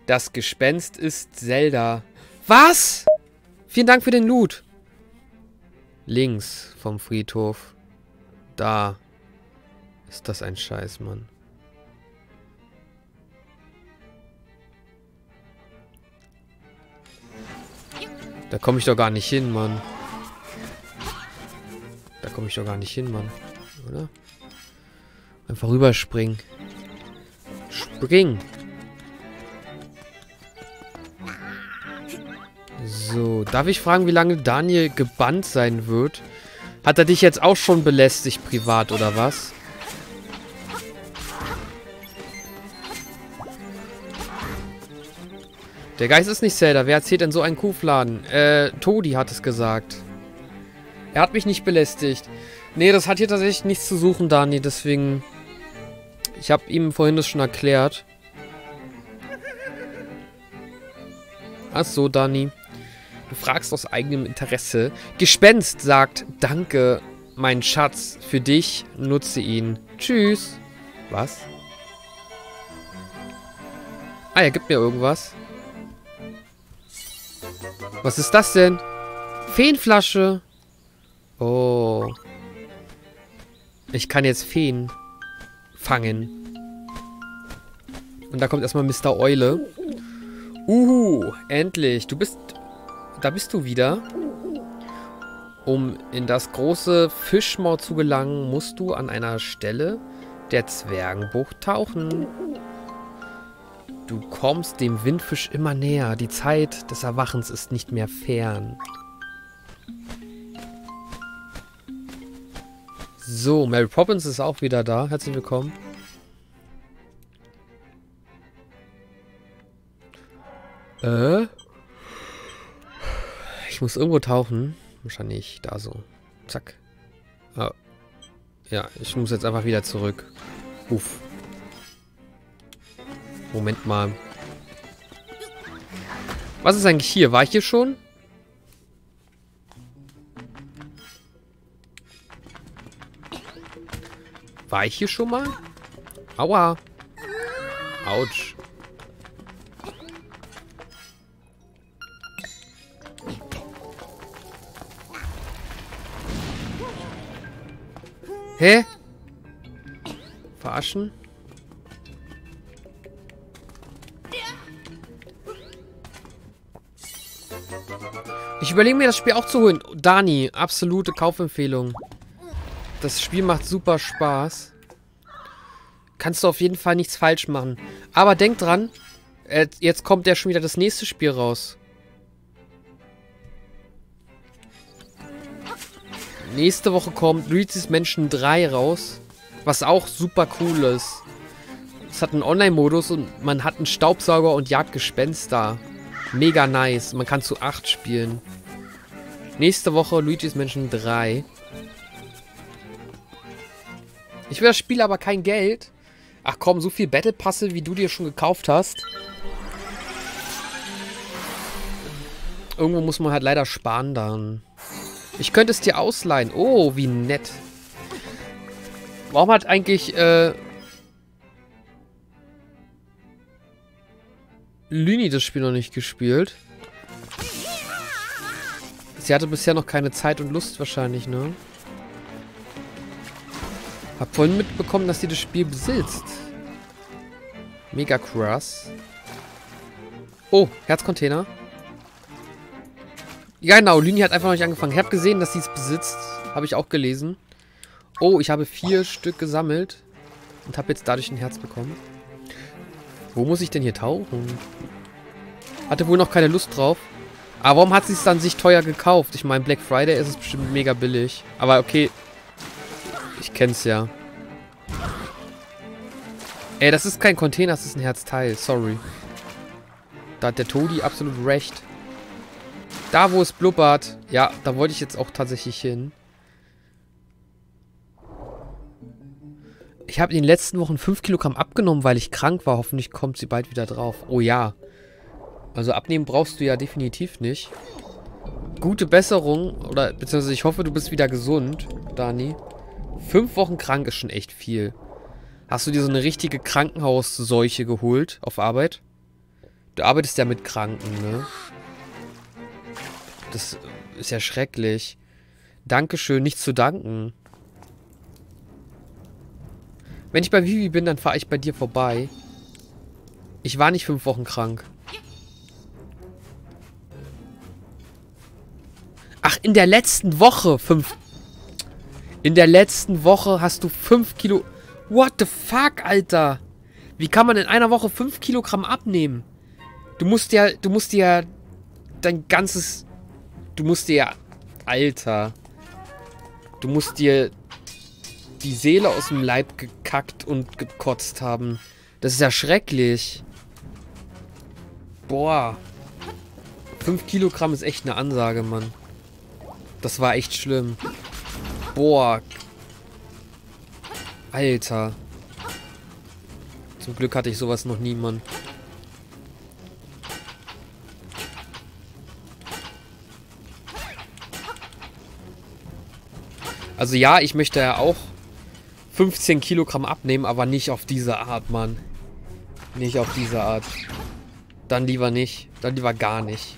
Das Gespenst ist Zelda. Was? Vielen Dank für den Loot. Links vom Friedhof. Da. Ist das ein Scheiß, Mann. Da komme ich doch gar nicht hin, Mann. Da komme ich doch gar nicht hin, Mann. Oder? Einfach rüberspringen. Spring. So, darf ich fragen, wie lange Daniel gebannt sein wird? Hat er dich jetzt auch schon belästigt privat, oder was? Der Geist ist nicht Zelda. Wer erzählt denn so einen Kuhfladen? Äh, Todi hat es gesagt. Er hat mich nicht belästigt. Nee, das hat hier tatsächlich nichts zu suchen, Dani. Deswegen... Ich habe ihm vorhin das schon erklärt. Ach so, Dani. Du fragst aus eigenem Interesse. Gespenst sagt, danke, mein Schatz. Für dich nutze ihn. Tschüss. Was? Ah, er gibt mir irgendwas. Was ist das denn? Feenflasche. Oh. Ich kann jetzt Feen fangen. Und da kommt erstmal Mr. Eule. Uhu, endlich. Du bist... Da bist du wieder. Um in das große Fischmaul zu gelangen, musst du an einer Stelle der Zwergenbucht tauchen. Du kommst dem Windfisch immer näher. Die Zeit des Erwachens ist nicht mehr fern. So, Mary Poppins ist auch wieder da. Herzlich willkommen. Äh? Ich muss irgendwo tauchen. Wahrscheinlich da so. Zack. Ah. Ja, ich muss jetzt einfach wieder zurück. Uff. Moment mal. Was ist eigentlich hier? War ich hier schon? War ich hier schon mal? Aua. Autsch. Hä? Verarschen? Ich überlege mir das Spiel auch zu holen. Dani, absolute Kaufempfehlung. Das Spiel macht super Spaß. Kannst du auf jeden Fall nichts falsch machen. Aber denk dran, äh, jetzt kommt ja schon wieder das nächste Spiel raus. Nächste Woche kommt Luigi's Mansion 3 raus. Was auch super cool ist. Es hat einen Online-Modus und man hat einen Staubsauger und jagt Gespenster. Mega nice. Man kann zu 8 spielen. Nächste Woche Luigi's Mansion 3. Ich will das Spiel aber kein Geld. Ach komm, so viel Battle Passe, wie du dir schon gekauft hast. Irgendwo muss man halt leider sparen dann. Ich könnte es dir ausleihen. Oh, wie nett. Warum hat eigentlich, äh... Lüni das Spiel noch nicht gespielt? Sie hatte bisher noch keine Zeit und Lust wahrscheinlich, ne? Hab vorhin mitbekommen, dass sie das Spiel besitzt. Mega krass. Oh, Herzcontainer. Ja, genau. Lini hat einfach noch nicht angefangen. Ich habe gesehen, dass sie es besitzt. Habe ich auch gelesen. Oh, ich habe vier Stück gesammelt. Und habe jetzt dadurch ein Herz bekommen. Wo muss ich denn hier tauchen? Hatte wohl noch keine Lust drauf. Aber warum hat sie es dann sich teuer gekauft? Ich meine, Black Friday ist es bestimmt mega billig. Aber okay, ich kenn's ja. Ey, das ist kein Container, das ist ein Herzteil. Sorry. Da hat der Todi absolut recht. Da, wo es blubbert. Ja, da wollte ich jetzt auch tatsächlich hin. Ich habe in den letzten Wochen 5 Kilogramm abgenommen, weil ich krank war. Hoffentlich kommt sie bald wieder drauf. Oh ja. Also abnehmen brauchst du ja definitiv nicht. Gute Besserung. Oder beziehungsweise ich hoffe, du bist wieder gesund, Dani. Fünf Wochen krank ist schon echt viel. Hast du dir so eine richtige Krankenhausseuche geholt auf Arbeit? Du arbeitest ja mit Kranken, ne? Das ist ja schrecklich. Dankeschön, nichts zu danken. Wenn ich bei Vivi bin, dann fahre ich bei dir vorbei. Ich war nicht fünf Wochen krank. Ach, in der letzten Woche fünf in der letzten Woche hast du 5 Kilo... What the fuck, Alter? Wie kann man in einer Woche 5 Kilogramm abnehmen? Du musst ja... Du musst ja... Dein ganzes... Du musst dir... Alter. Du musst dir... Die Seele aus dem Leib gekackt und gekotzt haben. Das ist ja schrecklich. Boah. 5 Kilogramm ist echt eine Ansage, Mann. Das war echt schlimm. Boah. Alter. Zum Glück hatte ich sowas noch nie, Mann. Also ja, ich möchte ja auch 15 Kilogramm abnehmen, aber nicht auf diese Art, Mann. Nicht auf diese Art. Dann lieber nicht. Dann lieber gar nicht.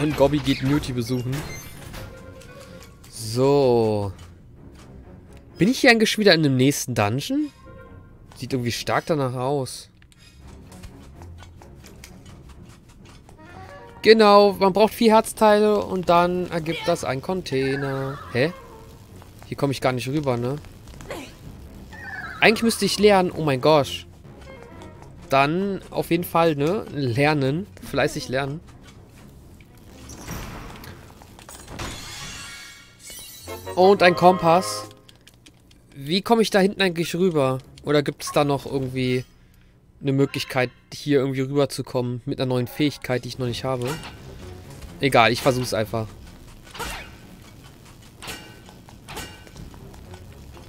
Und Gobby geht Muti besuchen. So. Bin ich hier eigentlich wieder in dem nächsten Dungeon? Sieht irgendwie stark danach aus. Genau, man braucht vier Herzteile und dann ergibt das ein Container. Hä? Hier komme ich gar nicht rüber, ne? Eigentlich müsste ich lernen. Oh mein Gott. Dann auf jeden Fall, ne? Lernen. Fleißig lernen. Und ein Kompass. Wie komme ich da hinten eigentlich rüber? Oder gibt es da noch irgendwie eine Möglichkeit, hier irgendwie rüberzukommen mit einer neuen Fähigkeit, die ich noch nicht habe. Egal, ich versuch's einfach.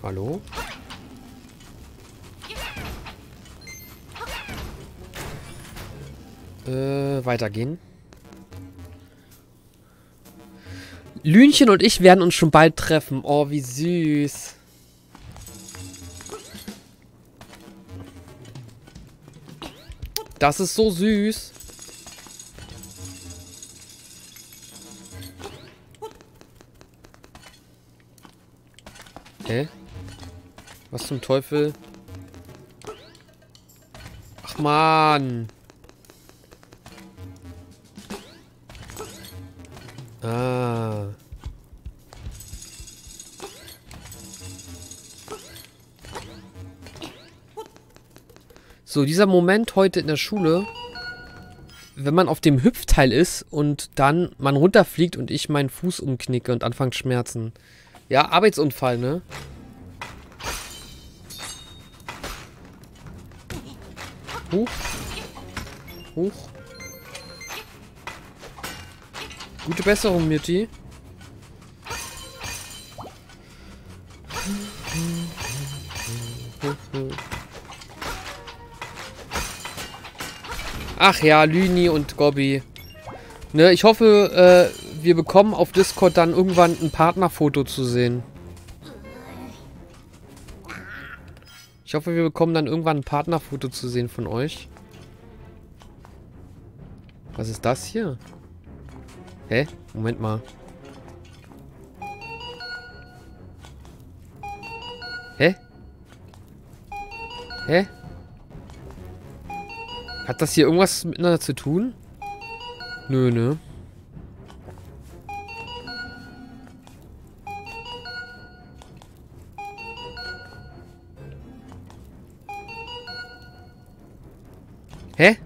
Hallo? Äh, weitergehen. Lünchen und ich werden uns schon bald treffen. Oh, wie süß. Das ist so süß. Hä? Was zum Teufel? Ach man. Ah. So, dieser Moment heute in der Schule, wenn man auf dem Hüpfteil ist und dann man runterfliegt und ich meinen Fuß umknicke und anfange Schmerzen. Ja, Arbeitsunfall, ne? Huch. Huch. Gute Besserung, Mirti. Ach ja, Lüni und Gobby. Ne, ich hoffe, äh, wir bekommen auf Discord dann irgendwann ein Partnerfoto zu sehen. Ich hoffe, wir bekommen dann irgendwann ein Partnerfoto zu sehen von euch. Was ist das hier? Hä? Moment mal. Hä? Hä? Hat das hier irgendwas miteinander zu tun? Nö, ne? Hä?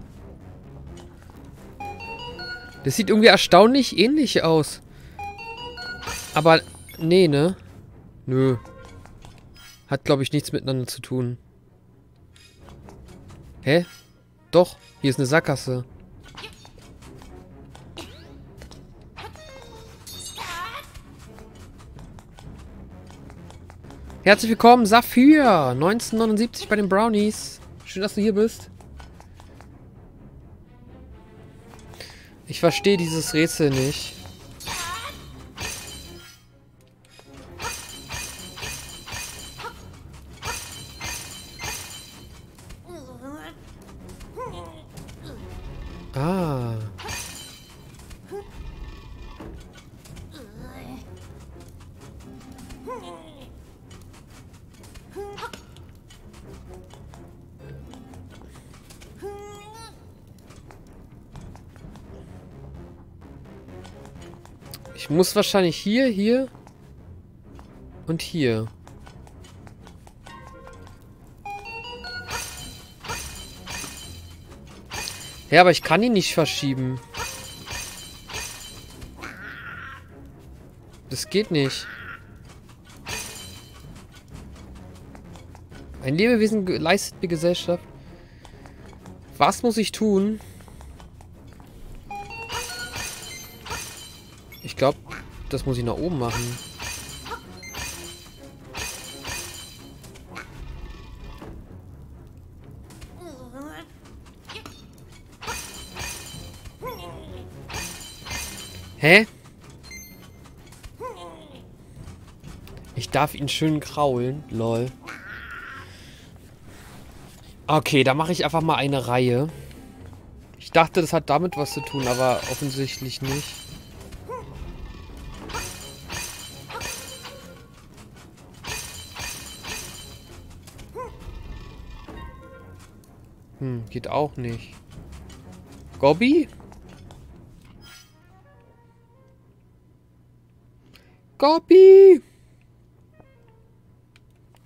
Das sieht irgendwie erstaunlich ähnlich aus. Aber, nee, ne? Nö. Hat, glaube ich, nichts miteinander zu tun. Hä? Doch, hier ist eine Sackgasse. Herzlich willkommen, Saphir! 1979 bei den Brownies. Schön, dass du hier bist. Ich verstehe dieses Rätsel nicht. Muss wahrscheinlich hier, hier und hier. Ja, aber ich kann ihn nicht verschieben. Das geht nicht. Ein Lebewesen leistet mir Gesellschaft. Was muss ich tun? Das muss ich nach oben machen. Hä? Ich darf ihn schön kraulen. Lol. Okay, da mache ich einfach mal eine Reihe. Ich dachte, das hat damit was zu tun, aber offensichtlich nicht. Geht auch nicht. Gobby? Gobby!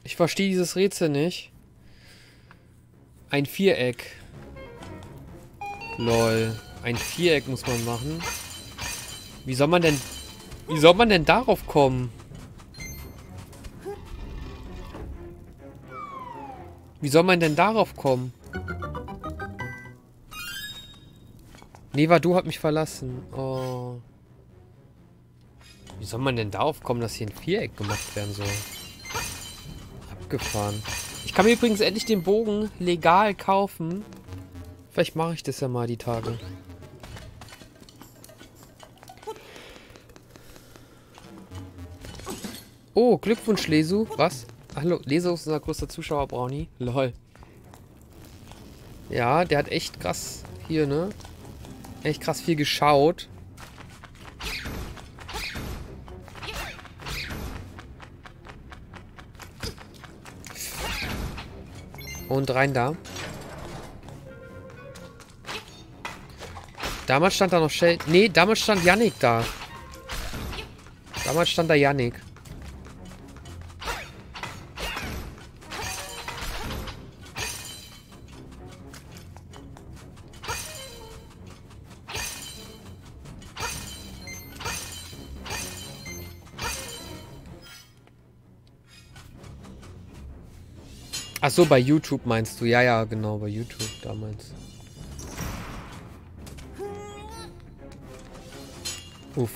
Ich verstehe dieses Rätsel nicht. Ein Viereck. Lol. Ein Viereck muss man machen. Wie soll man denn... Wie soll man denn darauf kommen? Wie soll man denn darauf kommen? Nevadu hat mich verlassen. Oh. Wie soll man denn darauf kommen, dass hier ein Viereck gemacht werden soll? Abgefahren. Ich kann mir übrigens endlich den Bogen legal kaufen. Vielleicht mache ich das ja mal die Tage. Oh, Glückwunsch, Lesu. Was? Hallo, Lesu ist unser größter Zuschauer, Brownie. Lol. Ja, der hat echt krass hier, ne? Echt krass viel geschaut. Und rein da. Damals stand da noch Shell. Nee, damals stand Yannick da. Damals stand da Yannick. Ach so, bei YouTube meinst du? Ja, ja, genau, bei YouTube damals. Uff.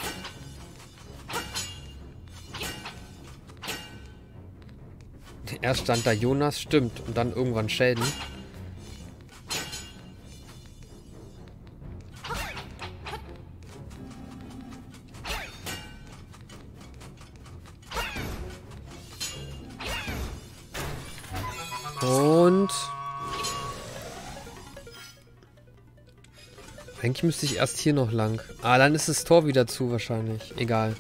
Erst stand da Jonas, stimmt. Und dann irgendwann Sheldon. Müsste ich erst hier noch lang. Ah, dann ist das Tor wieder zu wahrscheinlich. Egal.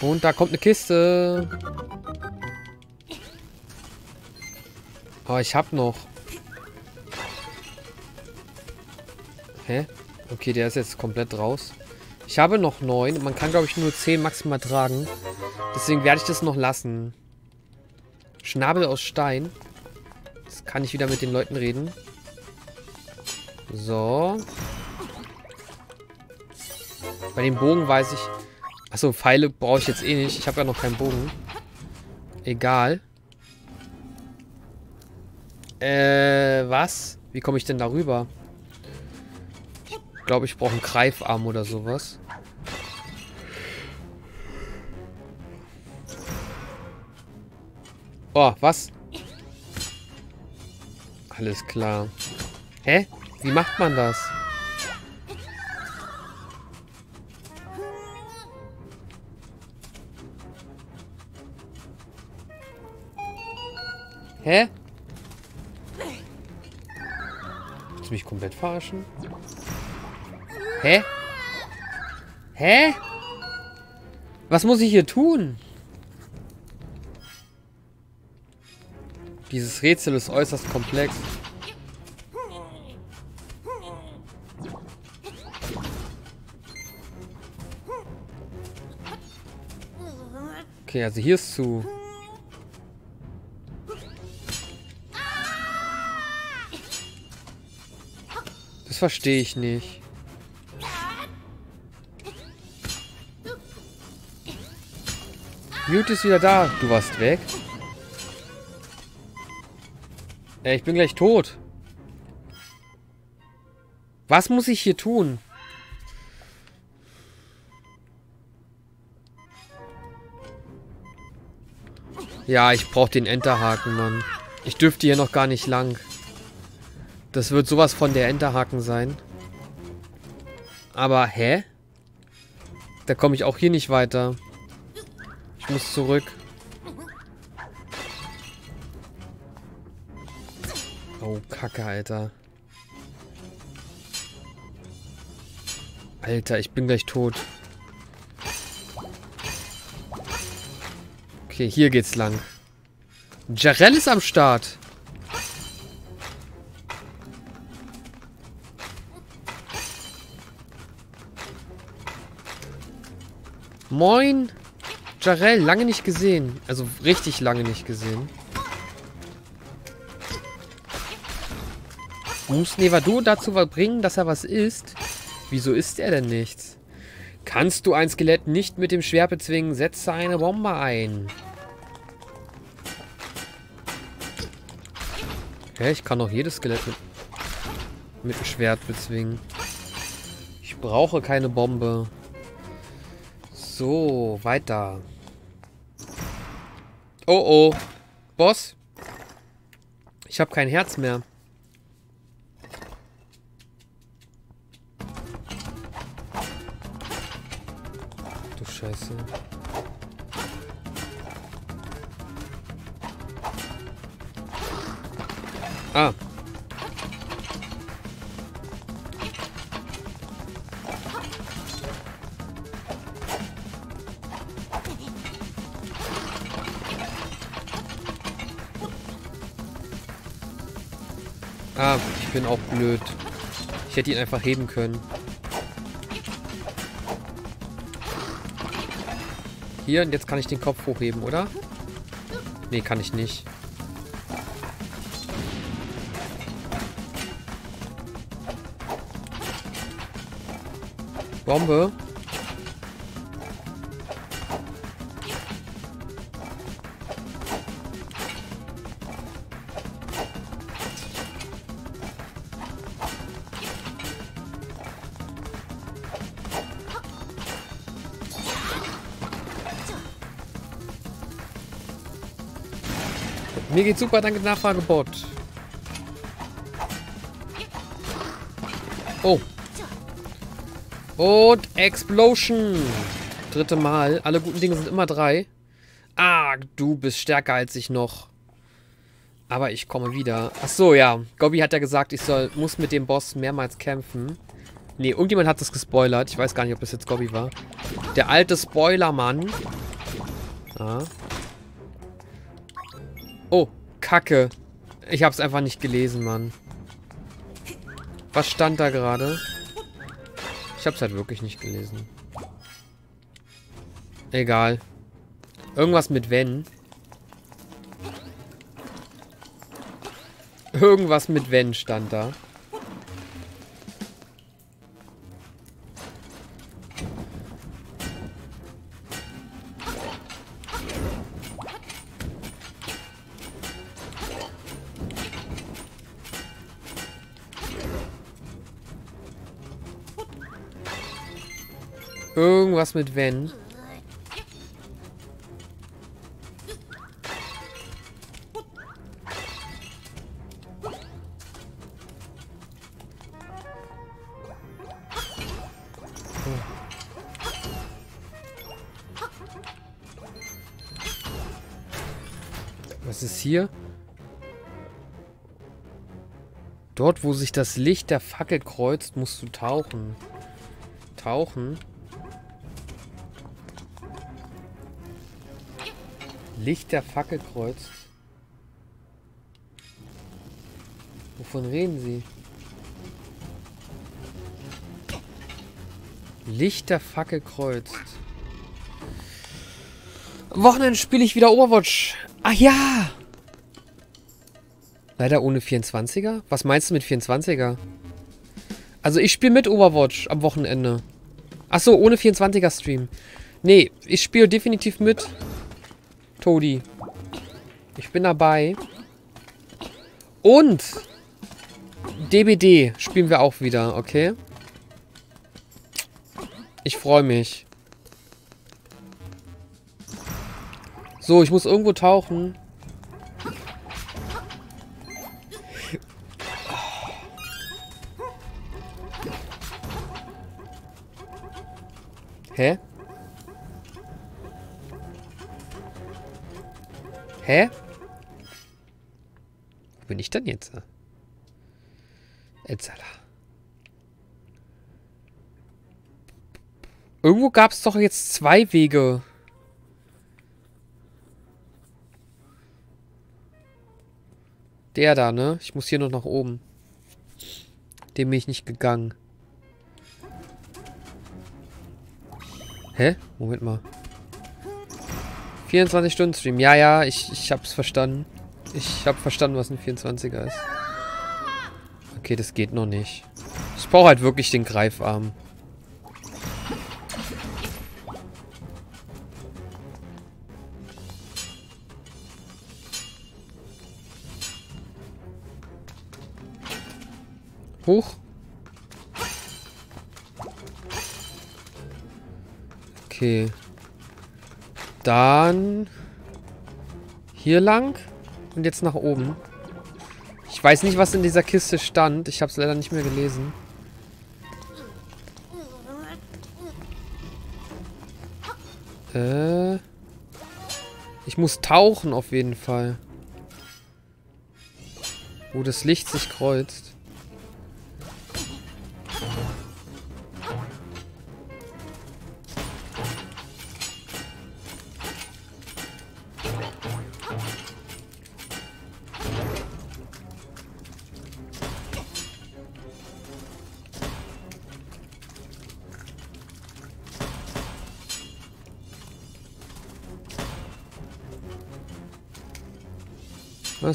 Und da kommt eine Kiste. Oh, ich hab noch. Hä? Okay, der ist jetzt komplett raus. Ich habe noch neun. Man kann, glaube ich, nur zehn maximal tragen. Deswegen werde ich das noch lassen. Schnabel aus Stein. Jetzt kann ich wieder mit den Leuten reden. So. Bei dem Bogen weiß ich... Achso, Pfeile brauche ich jetzt eh nicht. Ich habe ja noch keinen Bogen. Egal. Äh, was? Wie komme ich denn darüber? glaube, ich brauche einen Greifarm oder sowas. Oh, was? Alles klar. Hä? Wie macht man das? Hä? Willst du mich komplett verarschen? Hä? Hä? Was muss ich hier tun? Dieses Rätsel ist äußerst komplex. Okay, also hier ist zu. Das verstehe ich nicht. Mute ist wieder da. Du warst weg. Ey, ich bin gleich tot. Was muss ich hier tun? Ja, ich brauche den Enterhaken, Mann. Ich dürfte hier noch gar nicht lang. Das wird sowas von der Enterhaken sein. Aber, hä? Da komme ich auch hier nicht weiter muss zurück. Kacke, Alter. Alter, ich bin gleich tot. Okay, hier geht's lang. Jarell ist am Start. Moin. Jarell, lange nicht gesehen. Also richtig lange nicht gesehen. Muss Nevado dazu bringen, dass er was isst? Wieso isst er denn nichts? Kannst du ein Skelett nicht mit dem Schwert bezwingen, setze eine Bombe ein. Hä, ich kann doch jedes Skelett mit, mit dem Schwert bezwingen. Ich brauche keine Bombe. So, weiter. Oh oh. Boss. Ich habe kein Herz mehr. Auch blöd. Ich hätte ihn einfach heben können. Hier, und jetzt kann ich den Kopf hochheben, oder? Nee, kann ich nicht. Bombe. Mir geht's super, danke Nachfragebot. Oh. Und Explosion. Dritte Mal. Alle guten Dinge sind immer drei. Ah, du bist stärker als ich noch. Aber ich komme wieder. Ach so, ja. Gobby hat ja gesagt, ich soll, muss mit dem Boss mehrmals kämpfen. Nee, irgendjemand hat das gespoilert. Ich weiß gar nicht, ob das jetzt Gobby war. Der alte Spoilermann. Ah. Kacke. Ich hab's einfach nicht gelesen, Mann. Was stand da gerade? Ich hab's halt wirklich nicht gelesen. Egal. Irgendwas mit wenn. Irgendwas mit wenn stand da. Irgendwas mit wenn. Was ist hier? Dort, wo sich das Licht der Fackel kreuzt, musst du tauchen. Tauchen? Licht der Fackel kreuzt. Wovon reden Sie? Licht der Fackel kreuzt. Am Wochenende spiele ich wieder Overwatch. Ach ja! Leider ohne 24er? Was meinst du mit 24er? Also ich spiele mit Overwatch am Wochenende. Achso, ohne 24er Stream. Nee, ich spiele definitiv mit. Todi. Ich bin dabei. Und DBD spielen wir auch wieder, okay? Ich freue mich. So, ich muss irgendwo tauchen. Hä? Hä? Wo bin ich denn jetzt? Etzala. Irgendwo gab es doch jetzt zwei Wege. Der da, ne? Ich muss hier noch nach oben. Dem bin ich nicht gegangen. Hä? Moment mal. 24-Stunden-Stream. Ja, ja, ich, ich hab's verstanden. Ich hab verstanden, was ein 24er ist. Okay, das geht noch nicht. Ich brauche halt wirklich den Greifarm. Hoch. Okay. Dann hier lang und jetzt nach oben. Ich weiß nicht, was in dieser Kiste stand. Ich habe es leider nicht mehr gelesen. Äh, ich muss tauchen auf jeden Fall. Wo das Licht sich kreuzt.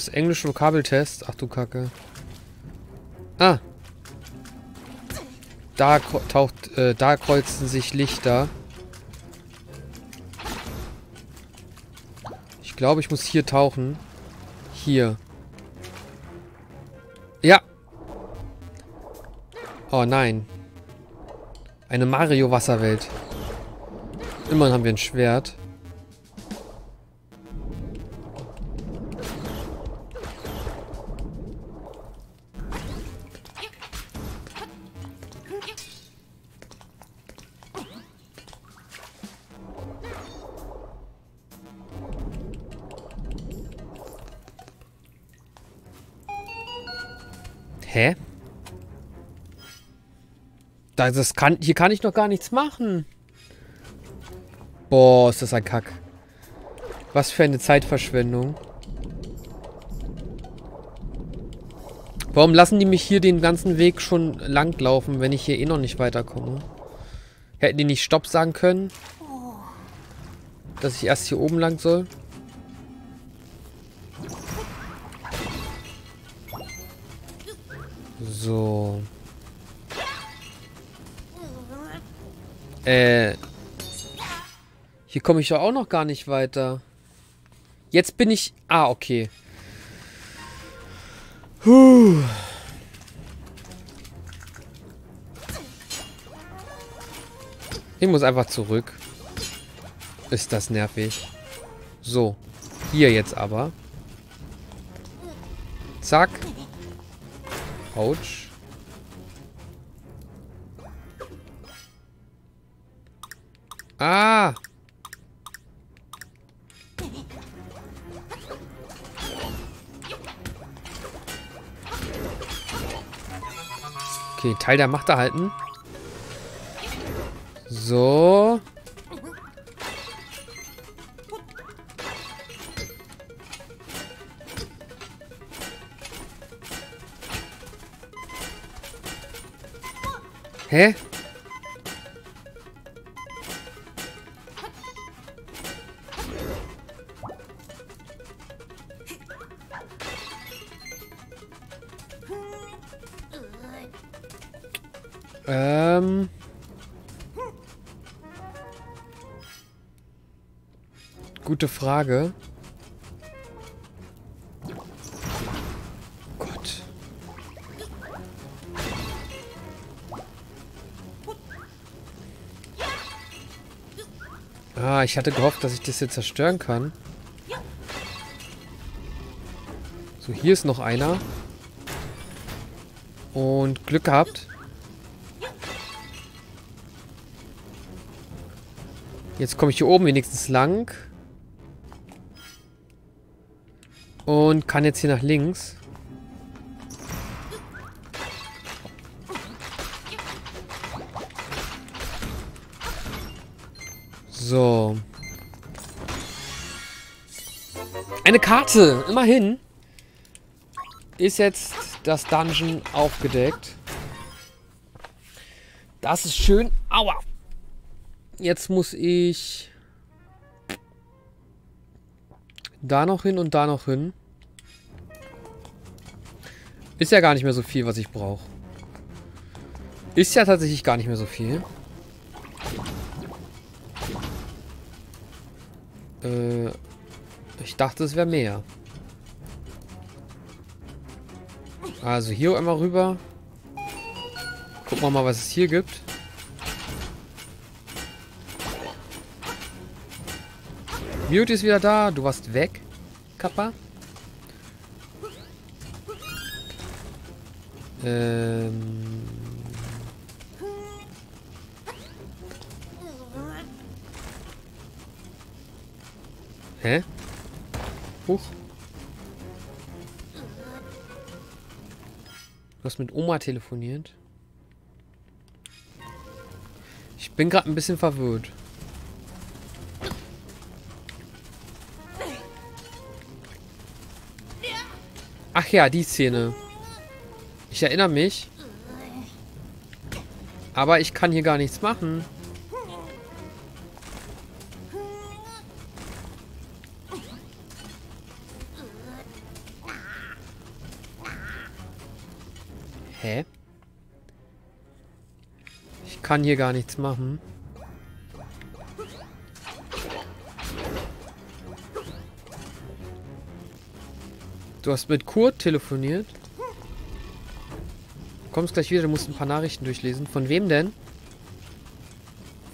Was? Englische Vokabeltest? Ach du Kacke. Ah. Da taucht, äh, da kreuzen sich Lichter. Ich glaube, ich muss hier tauchen. Hier. Ja. Oh nein. Eine Mario-Wasserwelt. Immerhin haben wir ein Schwert. Das kann, hier kann ich noch gar nichts machen. Boah, ist das ein Kack. Was für eine Zeitverschwendung. Warum lassen die mich hier den ganzen Weg schon langlaufen, wenn ich hier eh noch nicht weiterkomme? Hätten die nicht Stopp sagen können? Dass ich erst hier oben lang soll? So. Äh. Hier komme ich doch auch noch gar nicht weiter. Jetzt bin ich... Ah, okay. Puh. Ich muss einfach zurück. Ist das nervig. So. Hier jetzt aber. Zack. Autsch. Ah! Okay, Teil der Macht erhalten. So. Hä? Gute Frage. Ah, ich hatte gehofft, dass ich das hier zerstören kann. So, hier ist noch einer. Und Glück gehabt. Jetzt komme ich hier oben wenigstens lang. Und kann jetzt hier nach links. So. Eine Karte, immerhin. Ist jetzt das Dungeon aufgedeckt. Das ist schön. Aua. Jetzt muss ich da noch hin und da noch hin. Ist ja gar nicht mehr so viel, was ich brauche. Ist ja tatsächlich gar nicht mehr so viel. Äh, ich dachte, es wäre mehr. Also hier einmal rüber. Gucken wir mal, was es hier gibt. Mute ist wieder da. Du warst weg, Kappa. Ähm... Hä? Huch. Du hast mit Oma telefoniert? Ich bin gerade ein bisschen verwirrt. Ach ja, die Szene. Ich erinnere mich. Aber ich kann hier gar nichts machen. Hä? Ich kann hier gar nichts machen. Du hast mit Kurt telefoniert? Du kommst gleich wieder, du musst ein paar Nachrichten durchlesen. Von wem denn?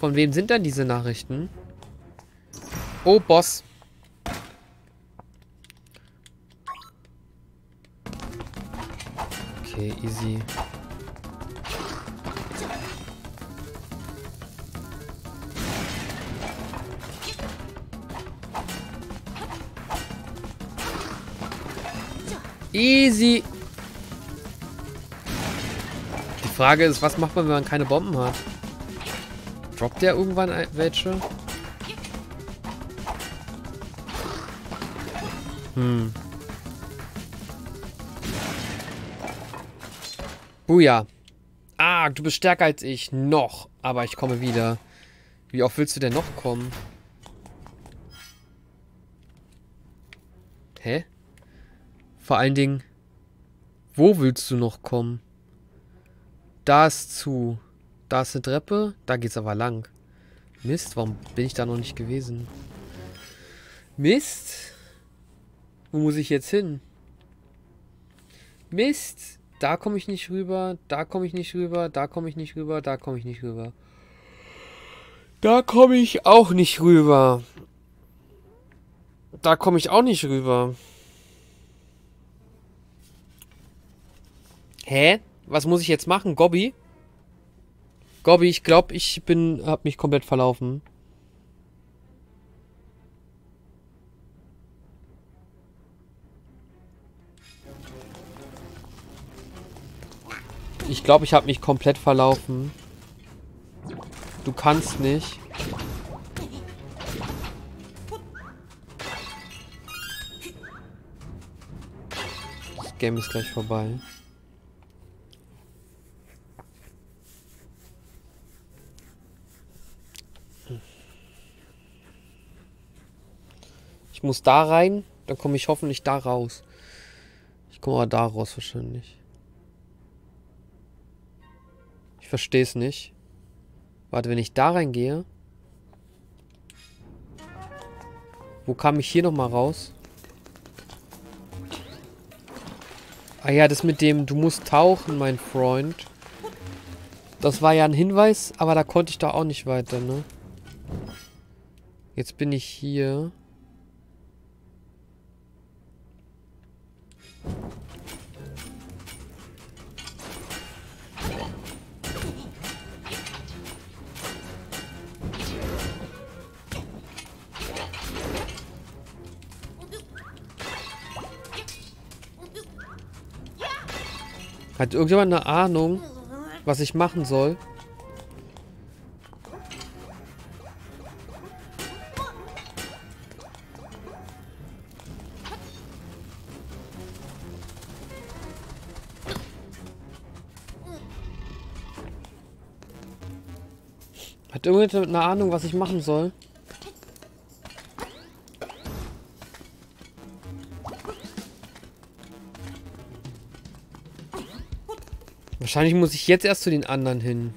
Von wem sind denn diese Nachrichten? Oh, Boss. Okay, easy. Easy. Die Frage ist, was macht man, wenn man keine Bomben hat? Droppt der irgendwann welche? Hm. Buja. Ah, du bist stärker als ich. Noch. Aber ich komme wieder. Wie oft willst du denn noch kommen? Vor allen Dingen, wo willst du noch kommen? Da ist zu. Da ist eine Treppe. Da geht's aber lang. Mist, warum bin ich da noch nicht gewesen? Mist. Wo muss ich jetzt hin? Mist. Da komme ich nicht rüber, da komme ich nicht rüber, da komme ich nicht rüber, da komme ich nicht rüber. Da komme ich auch nicht rüber. Da komme ich auch nicht rüber. Hä? Was muss ich jetzt machen? Gobby? Gobby, ich glaube, ich bin, hab mich komplett verlaufen. Ich glaube, ich habe mich komplett verlaufen. Du kannst nicht. Das Game ist gleich vorbei. Ich muss da rein, dann komme ich hoffentlich da raus. Ich komme aber da raus wahrscheinlich. verstehe es nicht. Warte, wenn ich da reingehe. Wo kam ich hier nochmal raus? Ah ja, das mit dem, du musst tauchen, mein Freund. Das war ja ein Hinweis, aber da konnte ich da auch nicht weiter, ne? Jetzt bin ich hier. Hat irgendjemand eine Ahnung, was ich machen soll? Hat irgendjemand eine Ahnung, was ich machen soll? Wahrscheinlich muss ich jetzt erst zu den anderen hin.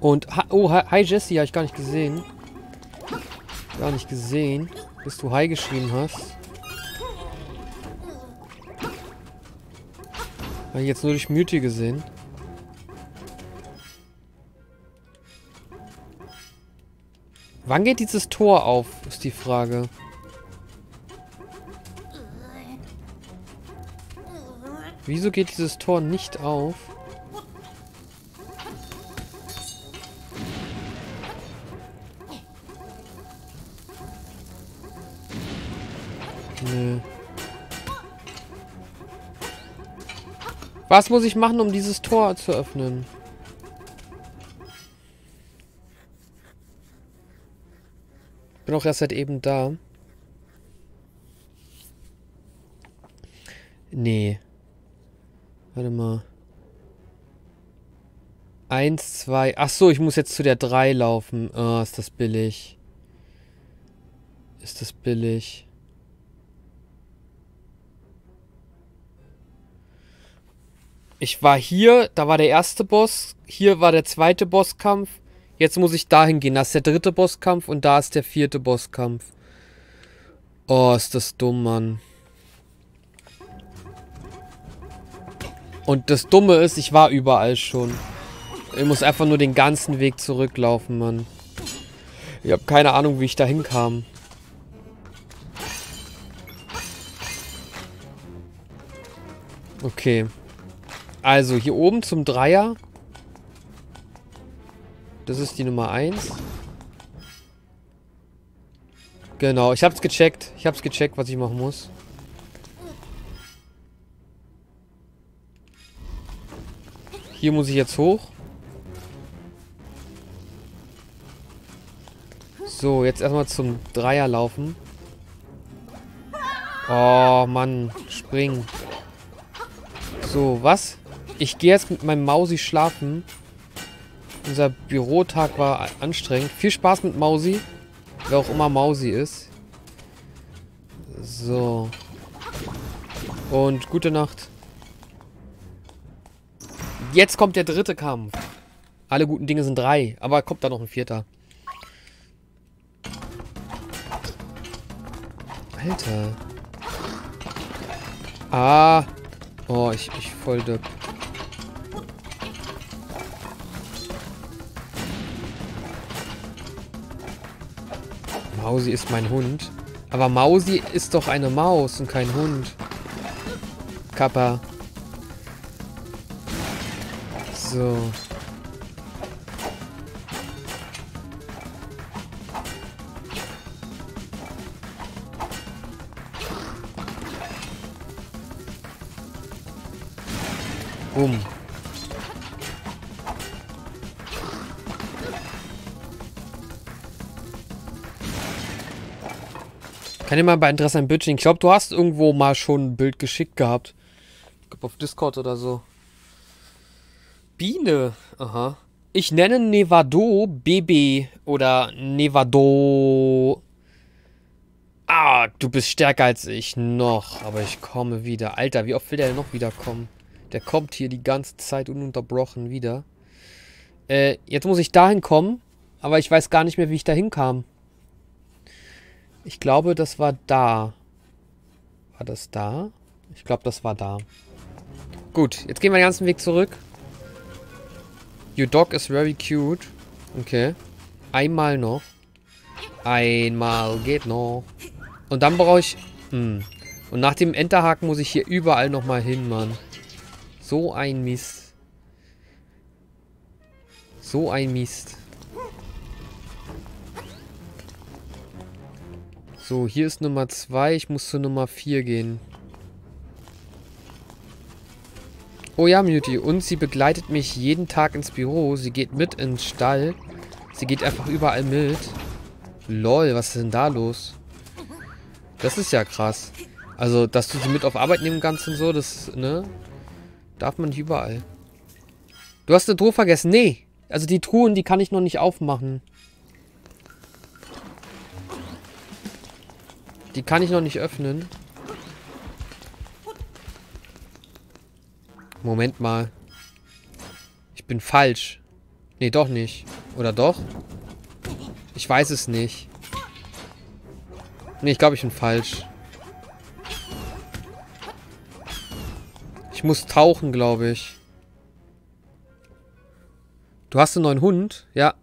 Und, oh, hi Jesse, habe ich gar nicht gesehen. Gar nicht gesehen, bis du Hi geschrieben hast. Habe ich jetzt nur durch Muti gesehen. Wann geht dieses Tor auf, ist die Frage. Wieso geht dieses Tor nicht auf? Nö. Was muss ich machen, um dieses Tor zu öffnen? Bin auch erst seit eben da. Nee. Warte mal. Eins, zwei. Ach so, ich muss jetzt zu der drei laufen. Oh, ist das billig. Ist das billig. Ich war hier, da war der erste Boss. Hier war der zweite Bosskampf. Jetzt muss ich dahin gehen. Da ist der dritte Bosskampf und da ist der vierte Bosskampf. Oh, ist das dumm, Mann. Und das Dumme ist, ich war überall schon. Ich muss einfach nur den ganzen Weg zurücklaufen, Mann. Ich habe keine Ahnung, wie ich da hinkam. Okay. Also, hier oben zum Dreier. Das ist die Nummer 1. Genau, ich hab's gecheckt. Ich hab's gecheckt, was ich machen muss. Hier muss ich jetzt hoch. So, jetzt erstmal zum Dreier laufen. Oh, Mann. Springen. So, was? Ich gehe jetzt mit meinem Mausi schlafen. Unser Bürotag war anstrengend. Viel Spaß mit Mausi. Wer auch immer Mausi ist. So. Und gute Nacht. Jetzt kommt der dritte Kampf. Alle guten Dinge sind drei. Aber kommt da noch ein vierter. Alter. Ah. Oh, ich, ich voll döpp. Mausi ist mein Hund. Aber Mausi ist doch eine Maus und kein Hund. Kappa. So. Bumm. Kann dir mal bei Interesse ein Bild schicken. Ich glaube, du hast irgendwo mal schon ein Bild geschickt gehabt. Ich glaube auf Discord oder so. Biene. Aha. Ich nenne Nevado BB oder Nevado. Ah, du bist stärker als ich. Noch. Aber ich komme wieder. Alter, wie oft will der denn noch wiederkommen? Der kommt hier die ganze Zeit ununterbrochen wieder. Äh, jetzt muss ich dahin kommen. Aber ich weiß gar nicht mehr, wie ich dahin kam. Ich glaube, das war da. War das da? Ich glaube, das war da. Gut, jetzt gehen wir den ganzen Weg zurück. Your dog is very cute. Okay. Einmal noch. Einmal geht noch. Und dann brauche ich... Hm. Und nach dem Enterhaken muss ich hier überall nochmal hin, Mann. So ein Mist. So ein Mist. So, hier ist Nummer 2. Ich muss zu Nummer 4 gehen. Oh ja, Muty. Und sie begleitet mich jeden Tag ins Büro. Sie geht mit ins Stall. Sie geht einfach überall mit. Lol, was ist denn da los? Das ist ja krass. Also, dass du sie mit auf Arbeit nehmen kannst und so, das, ne? Darf man nicht überall. Du hast eine Truhe vergessen. Nee. Also die Truhen, die kann ich noch nicht aufmachen. Die kann ich noch nicht öffnen. Moment mal. Ich bin falsch. Nee, doch nicht. Oder doch? Ich weiß es nicht. Nee, ich glaube, ich bin falsch. Ich muss tauchen, glaube ich. Du hast einen neuen Hund? Ja.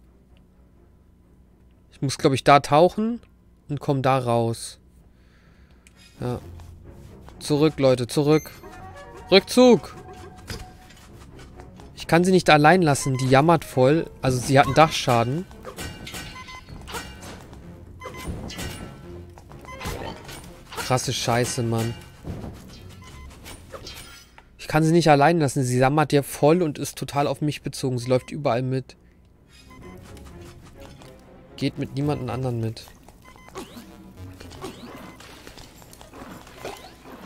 Ich muss, glaube ich, da tauchen und komme da raus. Ja. Zurück, Leute, zurück. Rückzug! Ich kann sie nicht allein lassen. Die jammert voll. Also sie hat einen Dachschaden. Krasse Scheiße, Mann. Ich kann sie nicht allein lassen. Sie jammert ja voll und ist total auf mich bezogen. Sie läuft überall mit. Geht mit niemandem anderen mit.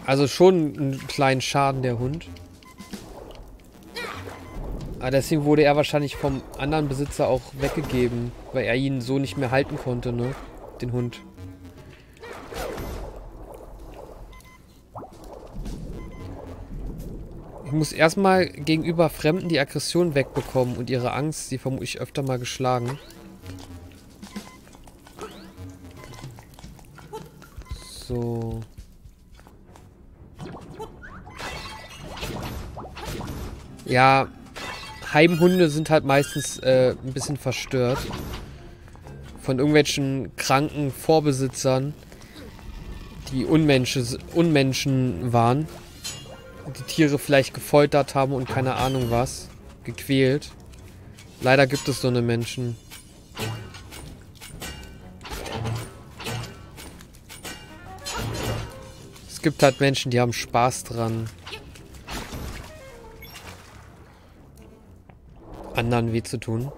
Also schon einen kleinen Schaden, der Hund. Aber deswegen wurde er wahrscheinlich vom anderen Besitzer auch weggegeben, weil er ihn so nicht mehr halten konnte, ne? Den Hund. Ich muss erstmal gegenüber Fremden die Aggression wegbekommen und ihre Angst, sie vermutlich öfter mal geschlagen. So. Ja, Heimhunde sind halt meistens äh, ein bisschen verstört. Von irgendwelchen kranken Vorbesitzern, die Unmenschen, Unmenschen waren. Die Tiere vielleicht gefoltert haben und keine Ahnung was. Gequält. Leider gibt es so eine Menschen. Es gibt halt Menschen, die haben Spaß dran. Anderen weh zu tun.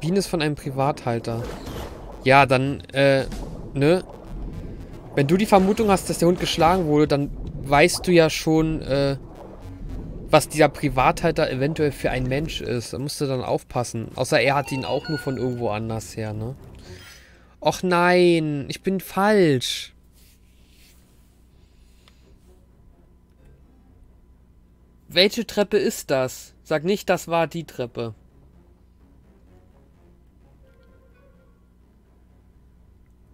Biene ist von einem Privathalter. Ja, dann, äh, ne? Wenn du die Vermutung hast, dass der Hund geschlagen wurde, dann weißt du ja schon, äh, was dieser Privathalter eventuell für ein Mensch ist. Da musst du dann aufpassen. Außer er hat ihn auch nur von irgendwo anders her, ne? Och nein, ich bin falsch. Welche Treppe ist das? Sag nicht, das war die Treppe.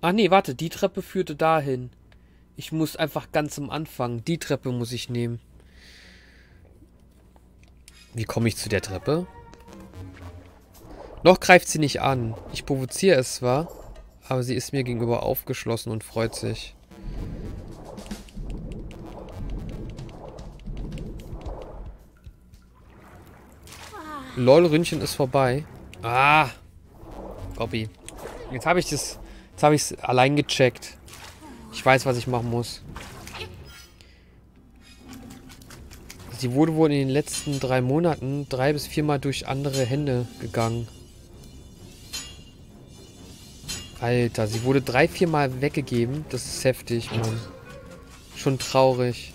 Ach nee, warte, die Treppe führte dahin. Ich muss einfach ganz am Anfang. Die Treppe muss ich nehmen. Wie komme ich zu der Treppe? Noch greift sie nicht an. Ich provoziere es zwar, aber sie ist mir gegenüber aufgeschlossen und freut sich. LOL, Ründchen ist vorbei. Ah. Copy. Jetzt habe ich das. Jetzt habe ich es allein gecheckt. Ich weiß, was ich machen muss. Sie wurde wohl in den letzten drei Monaten drei bis viermal durch andere Hände gegangen. Alter, sie wurde drei, viermal weggegeben. Das ist heftig, Mann. Schon traurig.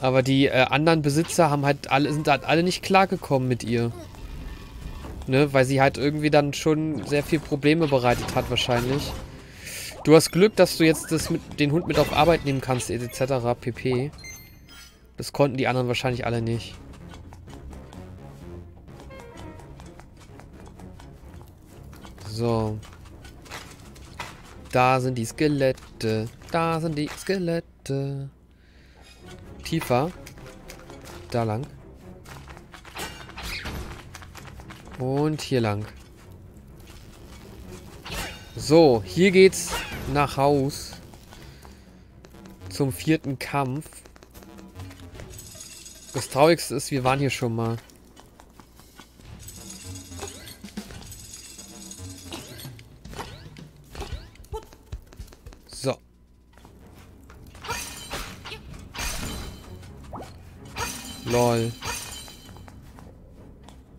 Aber die äh, anderen Besitzer haben halt alle, sind halt alle nicht klargekommen mit ihr. Ne, weil sie halt irgendwie dann schon sehr viel Probleme bereitet hat wahrscheinlich. Du hast Glück, dass du jetzt das mit, den Hund mit auf Arbeit nehmen kannst, etc. pp. Das konnten die anderen wahrscheinlich alle nicht. So. Da sind die Skelette. Da sind die Skelette tiefer. Da lang. Und hier lang. So, hier geht's nach Haus. Zum vierten Kampf. Das Traurigste ist, wir waren hier schon mal. Lol.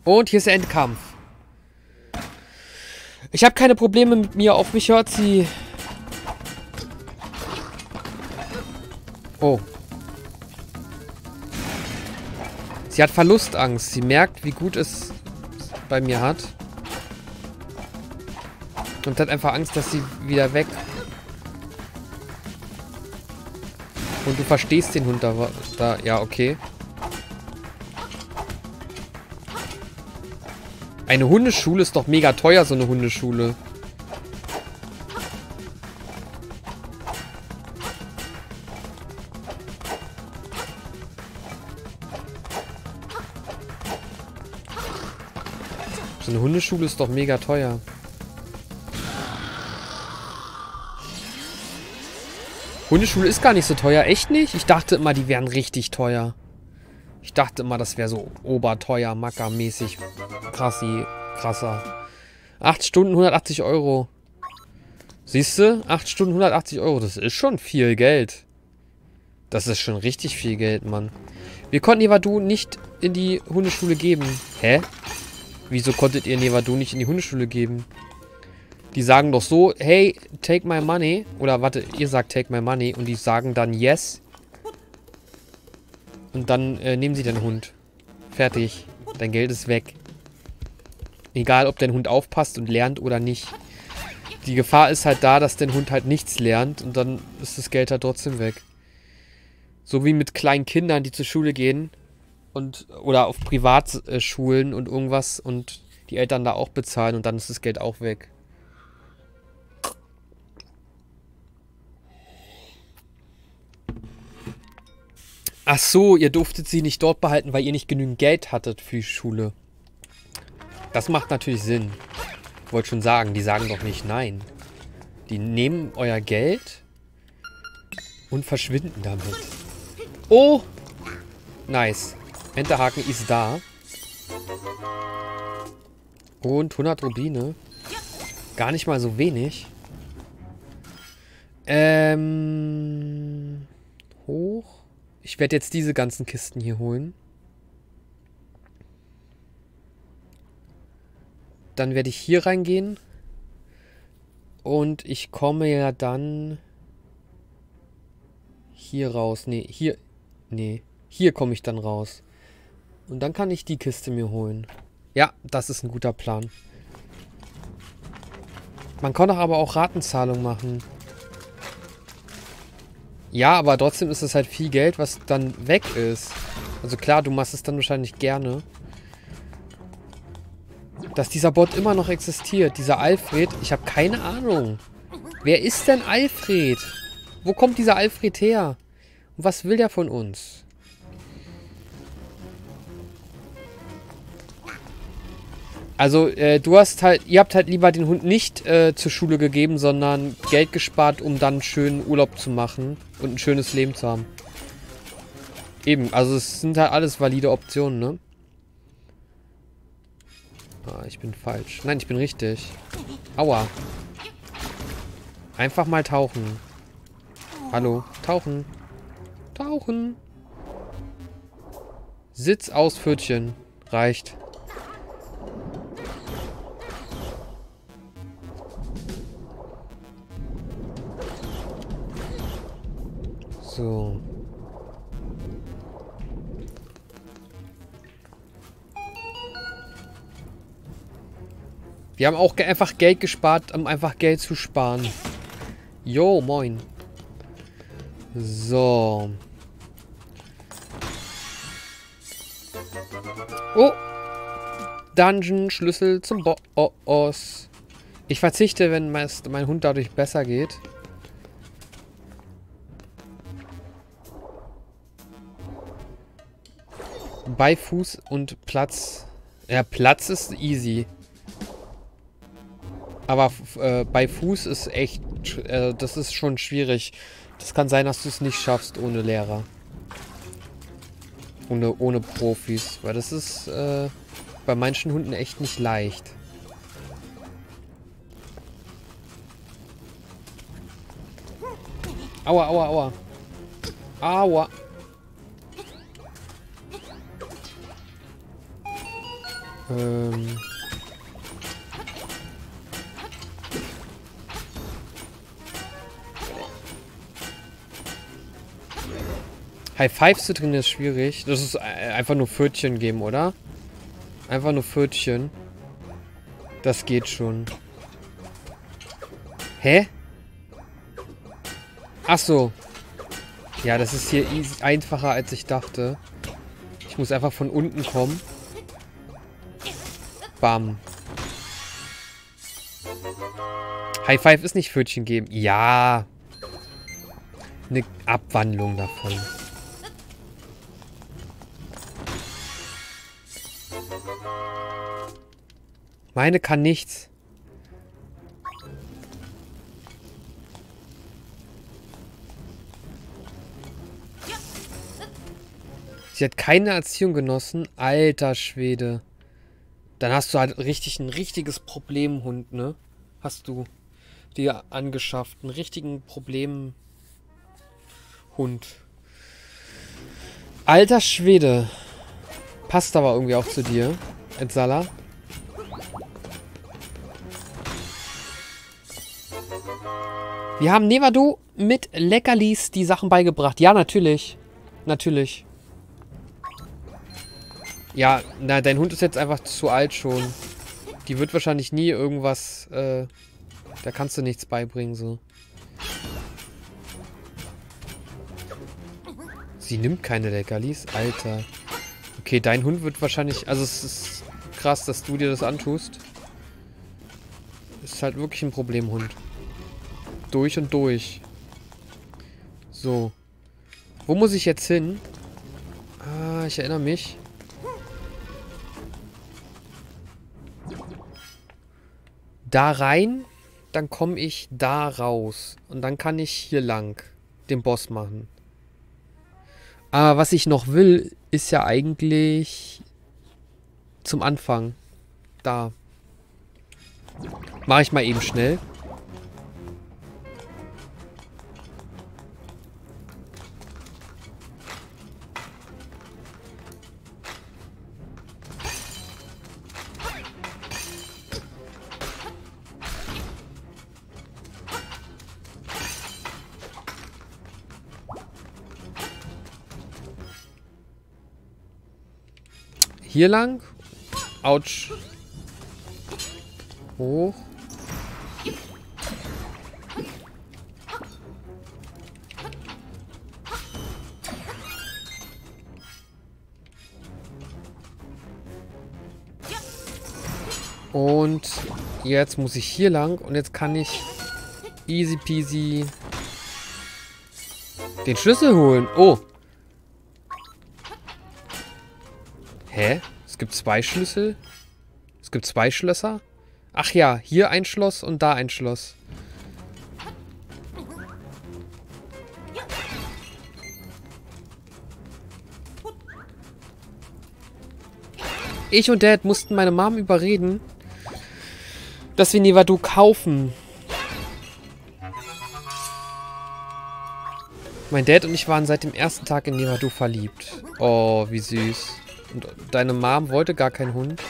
Und hier ist der Endkampf. Ich habe keine Probleme mit mir. Auf mich hört sie. Oh. Sie hat Verlustangst. Sie merkt, wie gut es bei mir hat. Und hat einfach Angst, dass sie wieder weg. Und du verstehst den Hund da. da ja, okay. Eine Hundeschule ist doch mega teuer, so eine Hundeschule. So eine Hundeschule ist doch mega teuer. Hundeschule ist gar nicht so teuer, echt nicht? Ich dachte immer, die wären richtig teuer. Ich dachte immer, das wäre so oberteuer, mackermäßig. Krassi, krasser. 8 Stunden, 180 Euro. Siehst du? 8 Stunden, 180 Euro. Das ist schon viel Geld. Das ist schon richtig viel Geld, Mann. Wir konnten Nevadu nicht in die Hundeschule geben. Hä? Wieso konntet ihr Nevadu nicht in die Hundeschule geben? Die sagen doch so, hey, take my money. Oder warte, ihr sagt take my money. Und die sagen dann yes. Und dann äh, nehmen sie den Hund. Fertig. Dein Geld ist weg. Egal, ob dein Hund aufpasst und lernt oder nicht. Die Gefahr ist halt da, dass dein Hund halt nichts lernt. Und dann ist das Geld halt trotzdem weg. So wie mit kleinen Kindern, die zur Schule gehen. und Oder auf Privatschulen und irgendwas. Und die Eltern da auch bezahlen. Und dann ist das Geld auch weg. Ach so, ihr durftet sie nicht dort behalten, weil ihr nicht genügend Geld hattet für die Schule. Das macht natürlich Sinn. Wollte schon sagen, die sagen doch nicht nein. Die nehmen euer Geld und verschwinden damit. Oh! Nice. Enterhaken ist da. Und 100 Rubine. Gar nicht mal so wenig. Ähm... Hoch. Ich werde jetzt diese ganzen Kisten hier holen. Dann werde ich hier reingehen. Und ich komme ja dann hier raus. Nee, hier. Nee, hier komme ich dann raus. Und dann kann ich die Kiste mir holen. Ja, das ist ein guter Plan. Man kann doch aber auch Ratenzahlung machen. Ja, aber trotzdem ist es halt viel Geld, was dann weg ist. Also klar, du machst es dann wahrscheinlich gerne. Dass dieser Bot immer noch existiert. Dieser Alfred. Ich habe keine Ahnung. Wer ist denn Alfred? Wo kommt dieser Alfred her? Und was will der von uns? Also, äh, du hast halt, ihr habt halt lieber den Hund nicht äh, zur Schule gegeben, sondern Geld gespart, um dann schön Urlaub zu machen und ein schönes Leben zu haben. Eben, also es sind halt alles valide Optionen, ne? Ah, ich bin falsch. Nein, ich bin richtig. Aua. Einfach mal tauchen. Hallo, tauchen. Tauchen. Sitz aus Pfötchen. Reicht. So. Wir haben auch einfach Geld gespart, um einfach Geld zu sparen. Jo, moin. So. Oh. Dungeon, Schlüssel zum Boss. Ich verzichte, wenn mein Hund dadurch besser geht. Bei Fuß und Platz. Ja, Platz ist easy. Aber äh, bei Fuß ist echt, äh, das ist schon schwierig. Das kann sein, dass du es nicht schaffst ohne Lehrer. Ohne, ohne Profis. Weil das ist äh, bei manchen Hunden echt nicht leicht. Aua, aua, aua. Aua. Ähm. High Five zu drin ist schwierig. Das ist einfach nur Pfötchen geben, oder? Einfach nur Pfötchen. Das geht schon. Hä? Ach so. Ja, das ist hier einfacher, als ich dachte. Ich muss einfach von unten kommen. Bam. High Five ist nicht Pfötchen geben. Ja. Eine Abwandlung davon. Meine kann nichts. Sie hat keine Erziehung genossen. Alter Schwede. Dann hast du halt richtig ein richtiges Problemhund, ne? Hast du dir angeschafft. Einen richtigen Problemhund. Alter Schwede. Passt aber irgendwie auch zu dir, Ensala. Wir haben Nevado mit Leckerlis die Sachen beigebracht. Ja, natürlich. Natürlich. Ja, na, dein Hund ist jetzt einfach zu alt schon. Die wird wahrscheinlich nie irgendwas, äh, da kannst du nichts beibringen, so. Sie nimmt keine Leckerlis? Alter. Okay, dein Hund wird wahrscheinlich, also es ist krass, dass du dir das antust. Ist halt wirklich ein Problemhund. Durch und durch. So. Wo muss ich jetzt hin? Ah, ich erinnere mich. Da rein, dann komme ich da raus. Und dann kann ich hier lang den Boss machen. Aber was ich noch will, ist ja eigentlich zum Anfang. Da. Mache ich mal eben schnell. Hier lang. Autsch. Hoch. Und jetzt muss ich hier lang und jetzt kann ich easy peasy den Schlüssel holen. Oh. Hä? Es gibt zwei Schlüssel? Es gibt zwei Schlösser? Ach ja, hier ein Schloss und da ein Schloss. Ich und Dad mussten meine Mom überreden, dass wir Nevadu kaufen. Mein Dad und ich waren seit dem ersten Tag in Nevadu verliebt. Oh, wie süß. Und deine Mom wollte gar keinen Hund.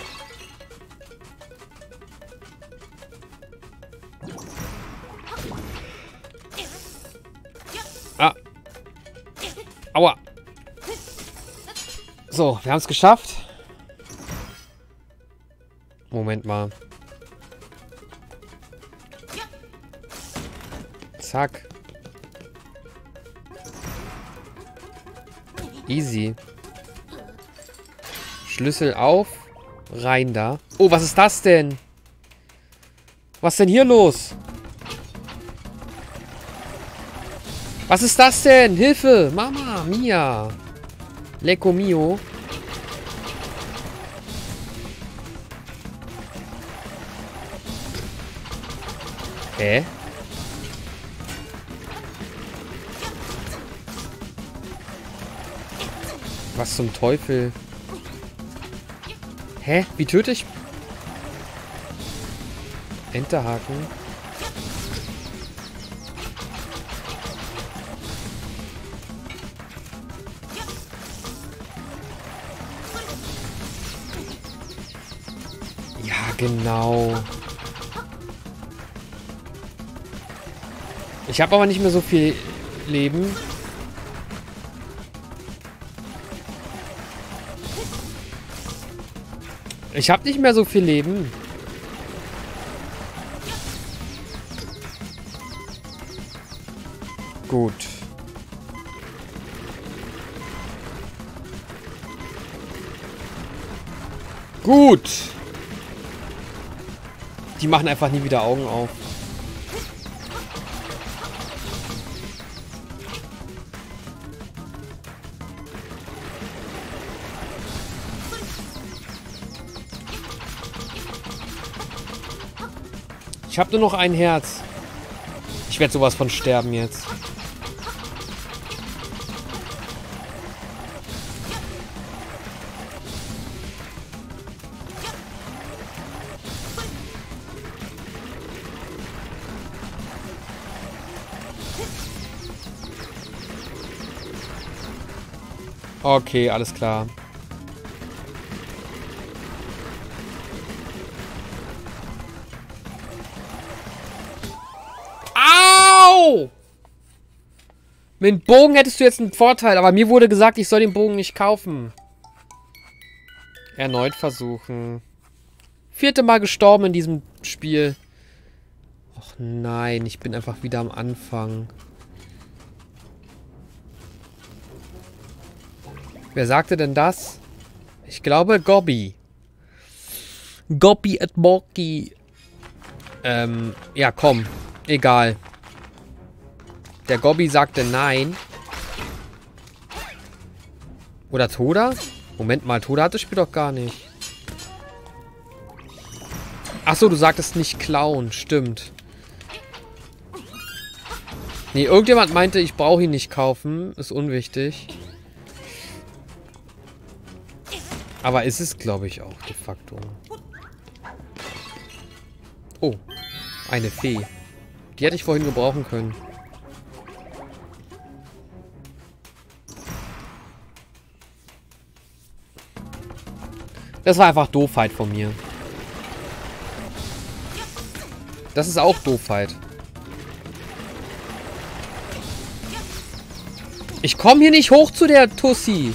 Ah. Aua. So, wir haben es geschafft. Moment mal. Zack. Easy. Schlüssel auf. Rein da. Oh, was ist das denn? Was ist denn hier los? Was ist das denn? Hilfe! Mama, Mia. Lecco mio. Hä? Was zum Teufel? Hä? Wie töte ich? Enterhaken. Ja, genau. Ich habe aber nicht mehr so viel Leben. Ich habe nicht mehr so viel Leben. Gut. Gut. Die machen einfach nie wieder Augen auf. Habe nur noch ein Herz. Ich werde sowas von sterben jetzt. Okay, alles klar. Mit dem Bogen hättest du jetzt einen Vorteil, aber mir wurde gesagt, ich soll den Bogen nicht kaufen. Erneut versuchen. Vierte Mal gestorben in diesem Spiel. Och nein, ich bin einfach wieder am Anfang. Wer sagte denn das? Ich glaube Gobby. Gobby at Morky. Ähm, ja, komm. Egal. Der Gobby sagte nein. Oder Toda? Moment mal, Toda hat das Spiel doch gar nicht. Achso, du sagtest nicht klauen. Stimmt. Nee, irgendjemand meinte, ich brauche ihn nicht kaufen. Ist unwichtig. Aber ist es, glaube ich, auch de facto. Oh, eine Fee. Die hätte ich vorhin gebrauchen können. Das war einfach Doofheit von mir. Das ist auch Doofheit. Ich komme hier nicht hoch zu der Tussi.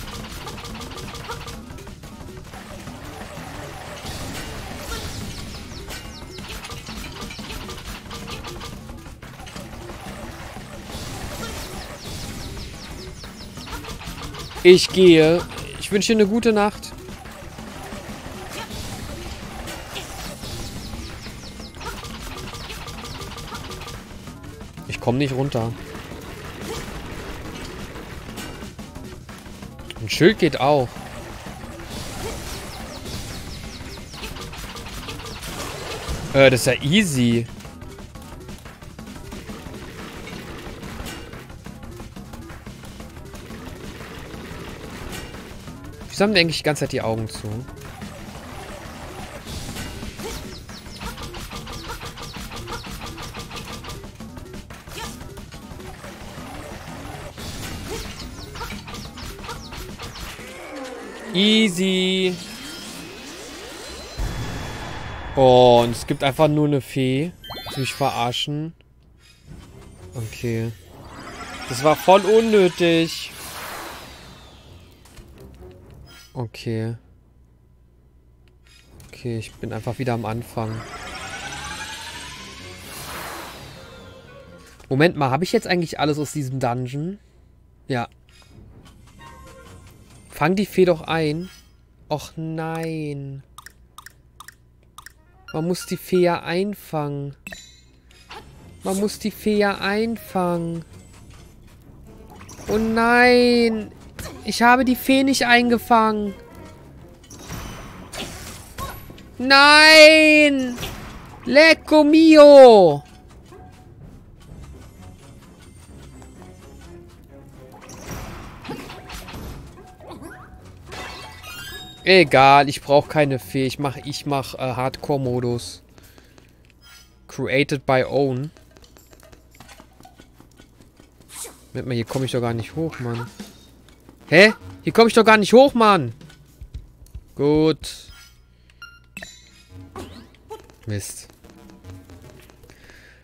Ich gehe. Ich wünsche dir eine gute Nacht. Ich komme nicht runter. Ein Schild geht auch. Äh, das ist ja easy. Wieso haben die eigentlich die ganze Zeit die Augen zu? Easy. Oh, und es gibt einfach nur eine Fee. Willst mich verarschen? Okay. Das war voll unnötig. Okay. Okay, ich bin einfach wieder am Anfang. Moment mal, habe ich jetzt eigentlich alles aus diesem Dungeon? Ja. Fang die Fee doch ein. Och nein. Man muss die Fee ja einfangen. Man muss die Fee ja einfangen. Oh nein. Ich habe die Fee nicht eingefangen. Nein! Lecco mio! Egal, ich brauche keine Fee. Ich mache ich mach, äh, Hardcore-Modus. Created by Own. Moment mal, hier komme ich doch gar nicht hoch, Mann. Hä? Hier komme ich doch gar nicht hoch, Mann. Gut. Mist.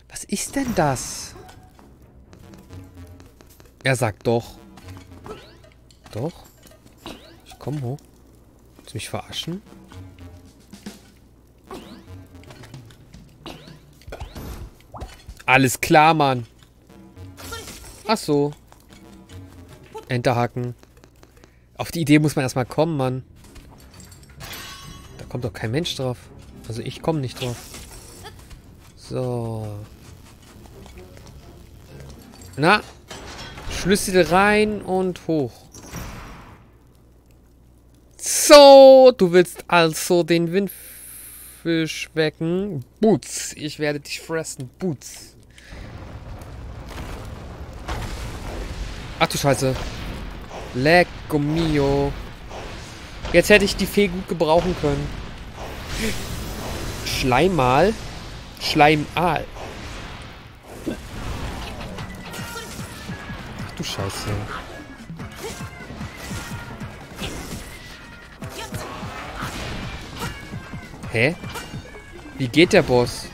Was ist denn das? Er sagt doch. Doch? Ich komme hoch. Du mich verarschen? Alles klar, Mann. Ach so. Enterhaken. Auf die Idee muss man erstmal kommen, Mann. Da kommt doch kein Mensch drauf. Also ich komme nicht drauf. So. Na. Schlüssel rein und hoch. So, du willst also den Wind Fisch wecken. Boots. Ich werde dich fressen. Boots. Ach du Scheiße. Lecco mio. Jetzt hätte ich die Fee gut gebrauchen können. Schleimal. Schleimal. Ach du Scheiße. Hä? Wie geht der Boss?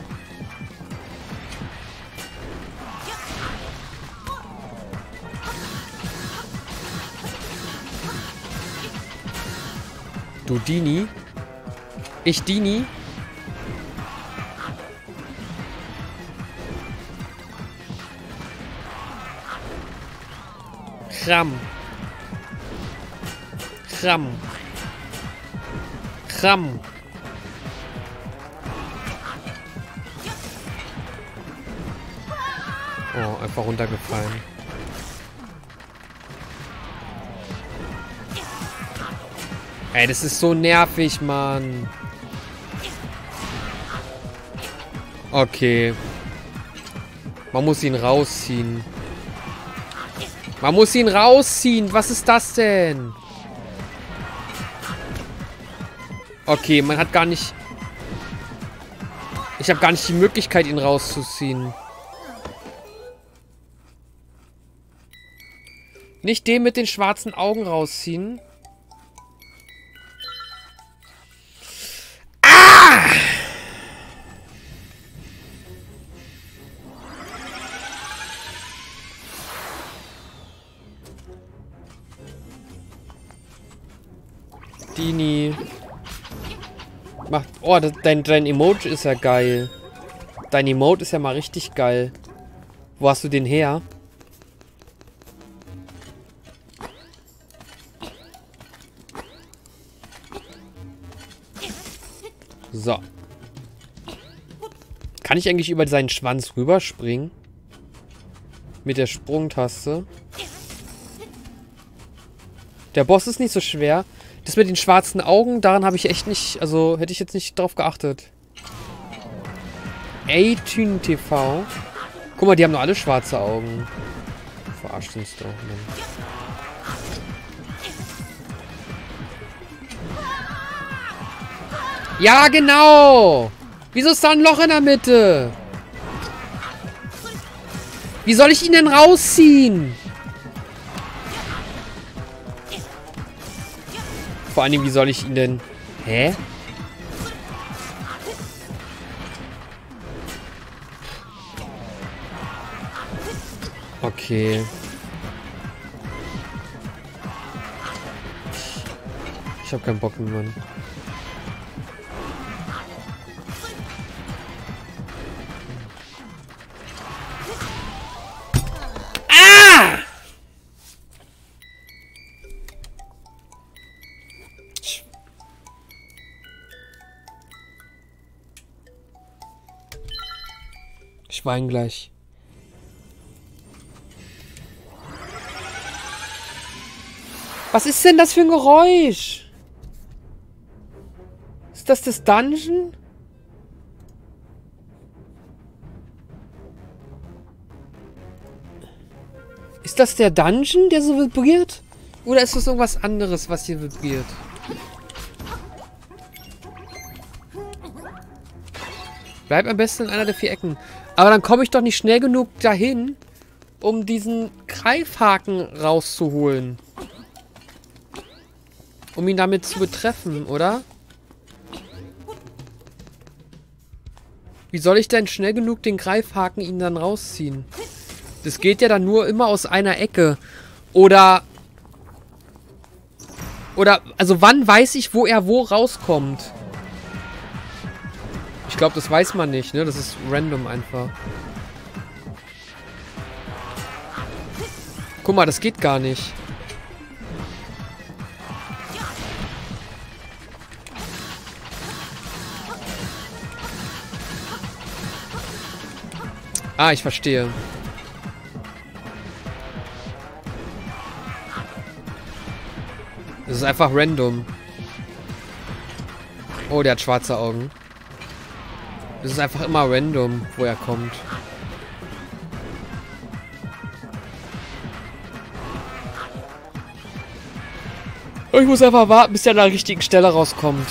Du Dini? Ich Dini? Kram. Kram. Kram. Oh, einfach runtergefallen. Ey, das ist so nervig, Mann. Okay. Man muss ihn rausziehen. Man muss ihn rausziehen. Was ist das denn? Okay, man hat gar nicht... Ich habe gar nicht die Möglichkeit, ihn rauszuziehen. Nicht den mit den schwarzen Augen rausziehen. Ah! Dini. Macht. Oh, das, dein, dein Emoji ist ja geil. Dein Emote ist ja mal richtig geil. Wo hast du den her? So. Kann ich eigentlich über seinen Schwanz rüberspringen? Mit der Sprungtaste. Der Boss ist nicht so schwer. Das mit den schwarzen Augen, daran habe ich echt nicht... Also, hätte ich jetzt nicht drauf geachtet. A-Tune TV. Guck mal, die haben nur alle schwarze Augen. Verarscht uns doch, Mann. Ja, genau! Wieso ist da ein Loch in der Mitte? Wie soll ich ihn denn rausziehen? Vor allem, wie soll ich ihn denn... Hä? Okay. Ich hab keinen Bock mehr, Mann. Ich weine gleich. Was ist denn das für ein Geräusch? Ist das das Dungeon? Ist das der Dungeon, der so vibriert? Oder ist das irgendwas anderes, was hier vibriert? Bleib am besten in einer der vier Ecken. Aber dann komme ich doch nicht schnell genug dahin, um diesen Greifhaken rauszuholen. Um ihn damit zu betreffen, oder? Wie soll ich denn schnell genug den Greifhaken ihn dann rausziehen? Das geht ja dann nur immer aus einer Ecke. Oder... Oder, also wann weiß ich, wo er wo rauskommt? Ich glaube, das weiß man nicht, ne? Das ist random einfach. Guck mal, das geht gar nicht. Ah, ich verstehe. Es ist einfach random. Oh, der hat schwarze Augen. Das ist einfach immer random, wo er kommt. Ich muss einfach warten, bis er an der richtigen Stelle rauskommt.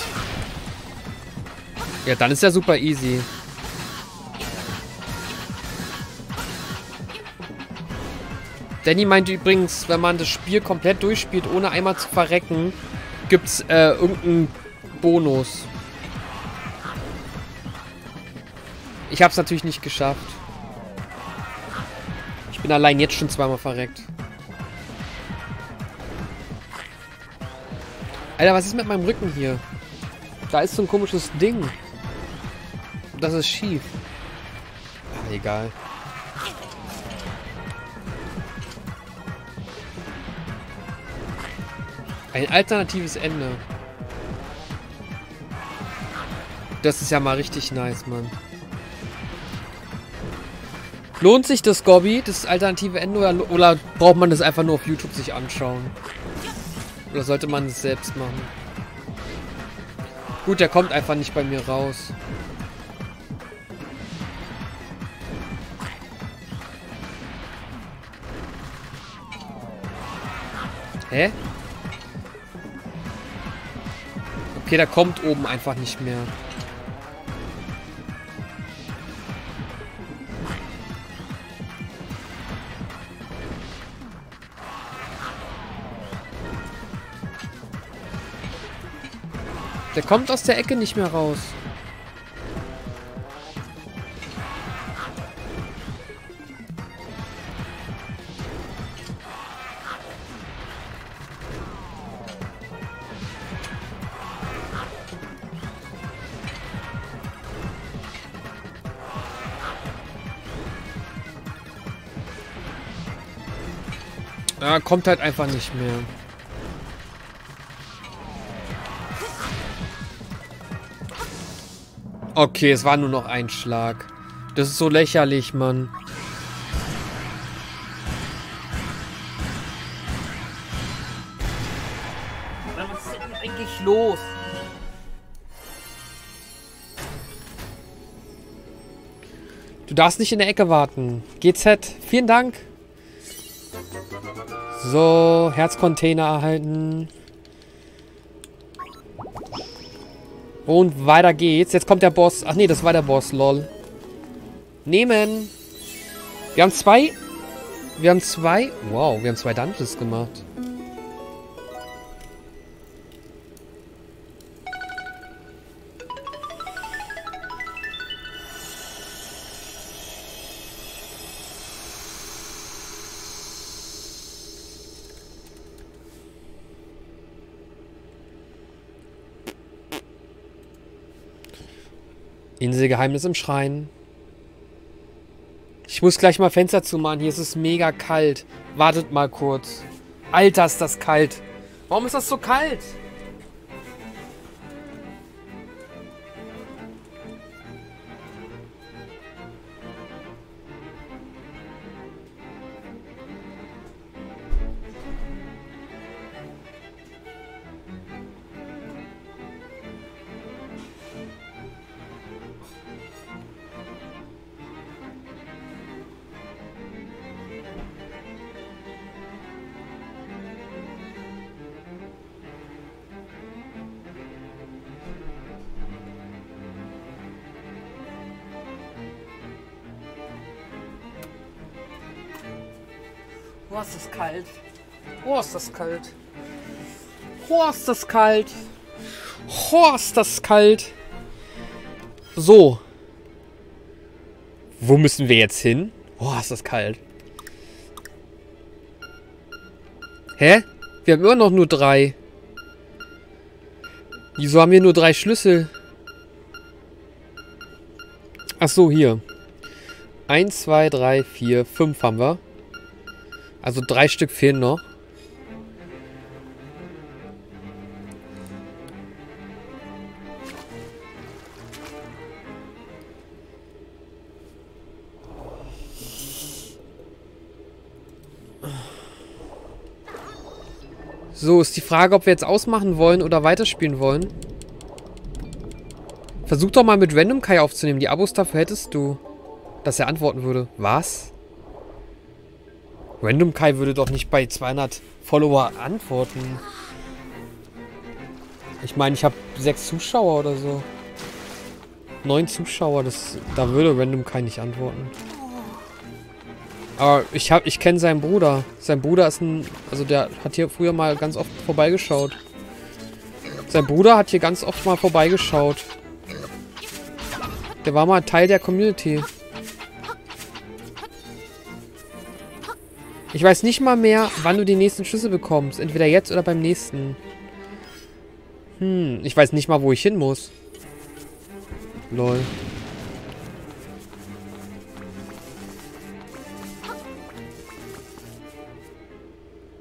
Ja, dann ist er super easy. Danny meinte übrigens, wenn man das Spiel komplett durchspielt, ohne einmal zu verrecken, gibt's äh, irgendeinen Bonus. Ich hab's natürlich nicht geschafft. Ich bin allein jetzt schon zweimal verreckt. Alter, was ist mit meinem Rücken hier? Da ist so ein komisches Ding. Das ist schief. Ach, egal. Ein alternatives Ende. Das ist ja mal richtig nice, Mann. Lohnt sich das, Gobby, das alternative Ende, oder, oder braucht man das einfach nur auf YouTube sich anschauen? Oder sollte man es selbst machen? Gut, der kommt einfach nicht bei mir raus. Hä? Okay, der kommt oben einfach nicht mehr. Der kommt aus der Ecke nicht mehr raus. Ja, kommt halt einfach nicht mehr. Okay, es war nur noch ein Schlag. Das ist so lächerlich, Mann. Was ist denn eigentlich los? Du darfst nicht in der Ecke warten. GZ, vielen Dank. So, Herzcontainer erhalten. Und weiter geht's. Jetzt kommt der Boss. Ach nee, das war der Boss, lol. Nehmen. Wir haben zwei... Wir haben zwei... Wow, wir haben zwei Dungeons gemacht. Inselgeheimnis im Schrein. Ich muss gleich mal Fenster zumachen. Hier ist es mega kalt. Wartet mal kurz. Alter, ist das kalt. Warum ist das so kalt? Kalt. Oh, ist das kalt. Oh, ist das kalt. Oh, ist das kalt. So. Wo müssen wir jetzt hin? Oh, ist das kalt. Hä? Wir haben immer noch nur drei. Wieso haben wir nur drei Schlüssel? Ach so, hier. Eins, zwei, drei, vier, fünf haben wir. Also drei Stück fehlen noch. So, ist die Frage, ob wir jetzt ausmachen wollen oder weiterspielen wollen. Versuch doch mal mit Random Kai aufzunehmen. Die Abos dafür hättest du. Dass er antworten würde. Was? Random Kai würde doch nicht bei 200 Follower antworten. Ich meine, ich habe sechs Zuschauer oder so. Neun Zuschauer, das, da würde Random Kai nicht antworten. Aber ich ich kenne seinen Bruder. Sein Bruder ist ein, also der hat hier früher mal ganz oft vorbeigeschaut. Sein Bruder hat hier ganz oft mal vorbeigeschaut. Der war mal Teil der Community. Ich weiß nicht mal mehr, wann du die nächsten Schlüssel bekommst. Entweder jetzt oder beim nächsten. Hm, ich weiß nicht mal, wo ich hin muss. Lol.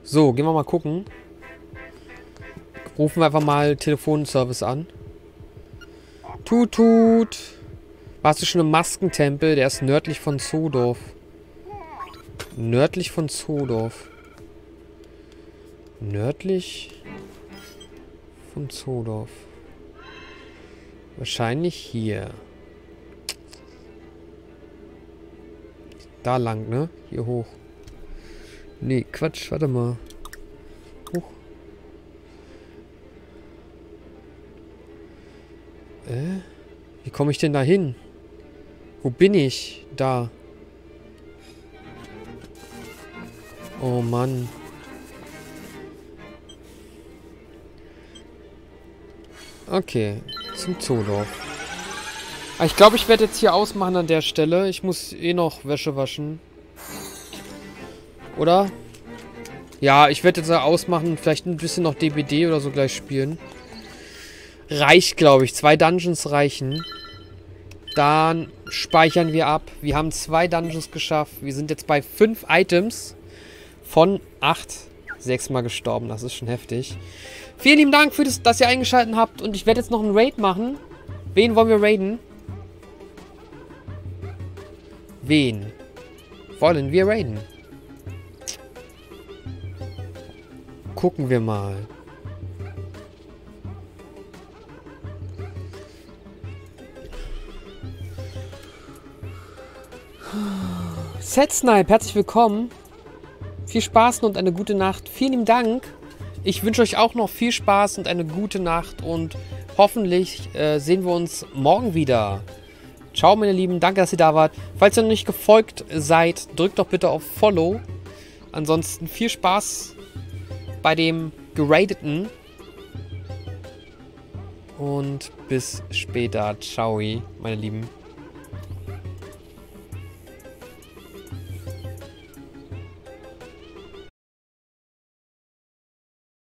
So, gehen wir mal gucken. Rufen wir einfach mal Telefonservice an. Tut, tut. Warst du schon im Maskentempel? Der ist nördlich von Zodorf. Nördlich von Zodorf. Nördlich von Zodorf. Wahrscheinlich hier. Da lang, ne? Hier hoch. Nee, Quatsch, warte mal. Hoch. Äh? Wie komme ich denn da hin? Wo bin ich? Da. Oh Mann. Okay, zum Zoodorf. Ah, ich glaube, ich werde jetzt hier ausmachen an der Stelle. Ich muss eh noch Wäsche waschen. Oder? Ja, ich werde jetzt ausmachen. Vielleicht ein bisschen noch DBD oder so gleich spielen. Reicht, glaube ich. Zwei Dungeons reichen. Dann speichern wir ab. Wir haben zwei Dungeons geschafft. Wir sind jetzt bei fünf Items von acht. Sechsmal gestorben. Das ist schon heftig. Vielen lieben Dank, für das, dass ihr eingeschaltet habt. Und ich werde jetzt noch einen Raid machen. Wen wollen wir raiden? Wen wollen wir raiden? Gucken wir mal. Set Snipe, herzlich willkommen. Viel Spaß und eine gute Nacht. Vielen lieben Dank. Ich wünsche euch auch noch viel Spaß und eine gute Nacht und hoffentlich äh, sehen wir uns morgen wieder. Ciao, meine Lieben. Danke, dass ihr da wart. Falls ihr noch nicht gefolgt seid, drückt doch bitte auf Follow. Ansonsten viel Spaß bei dem gerateten. Und bis später. Ciao, meine Lieben.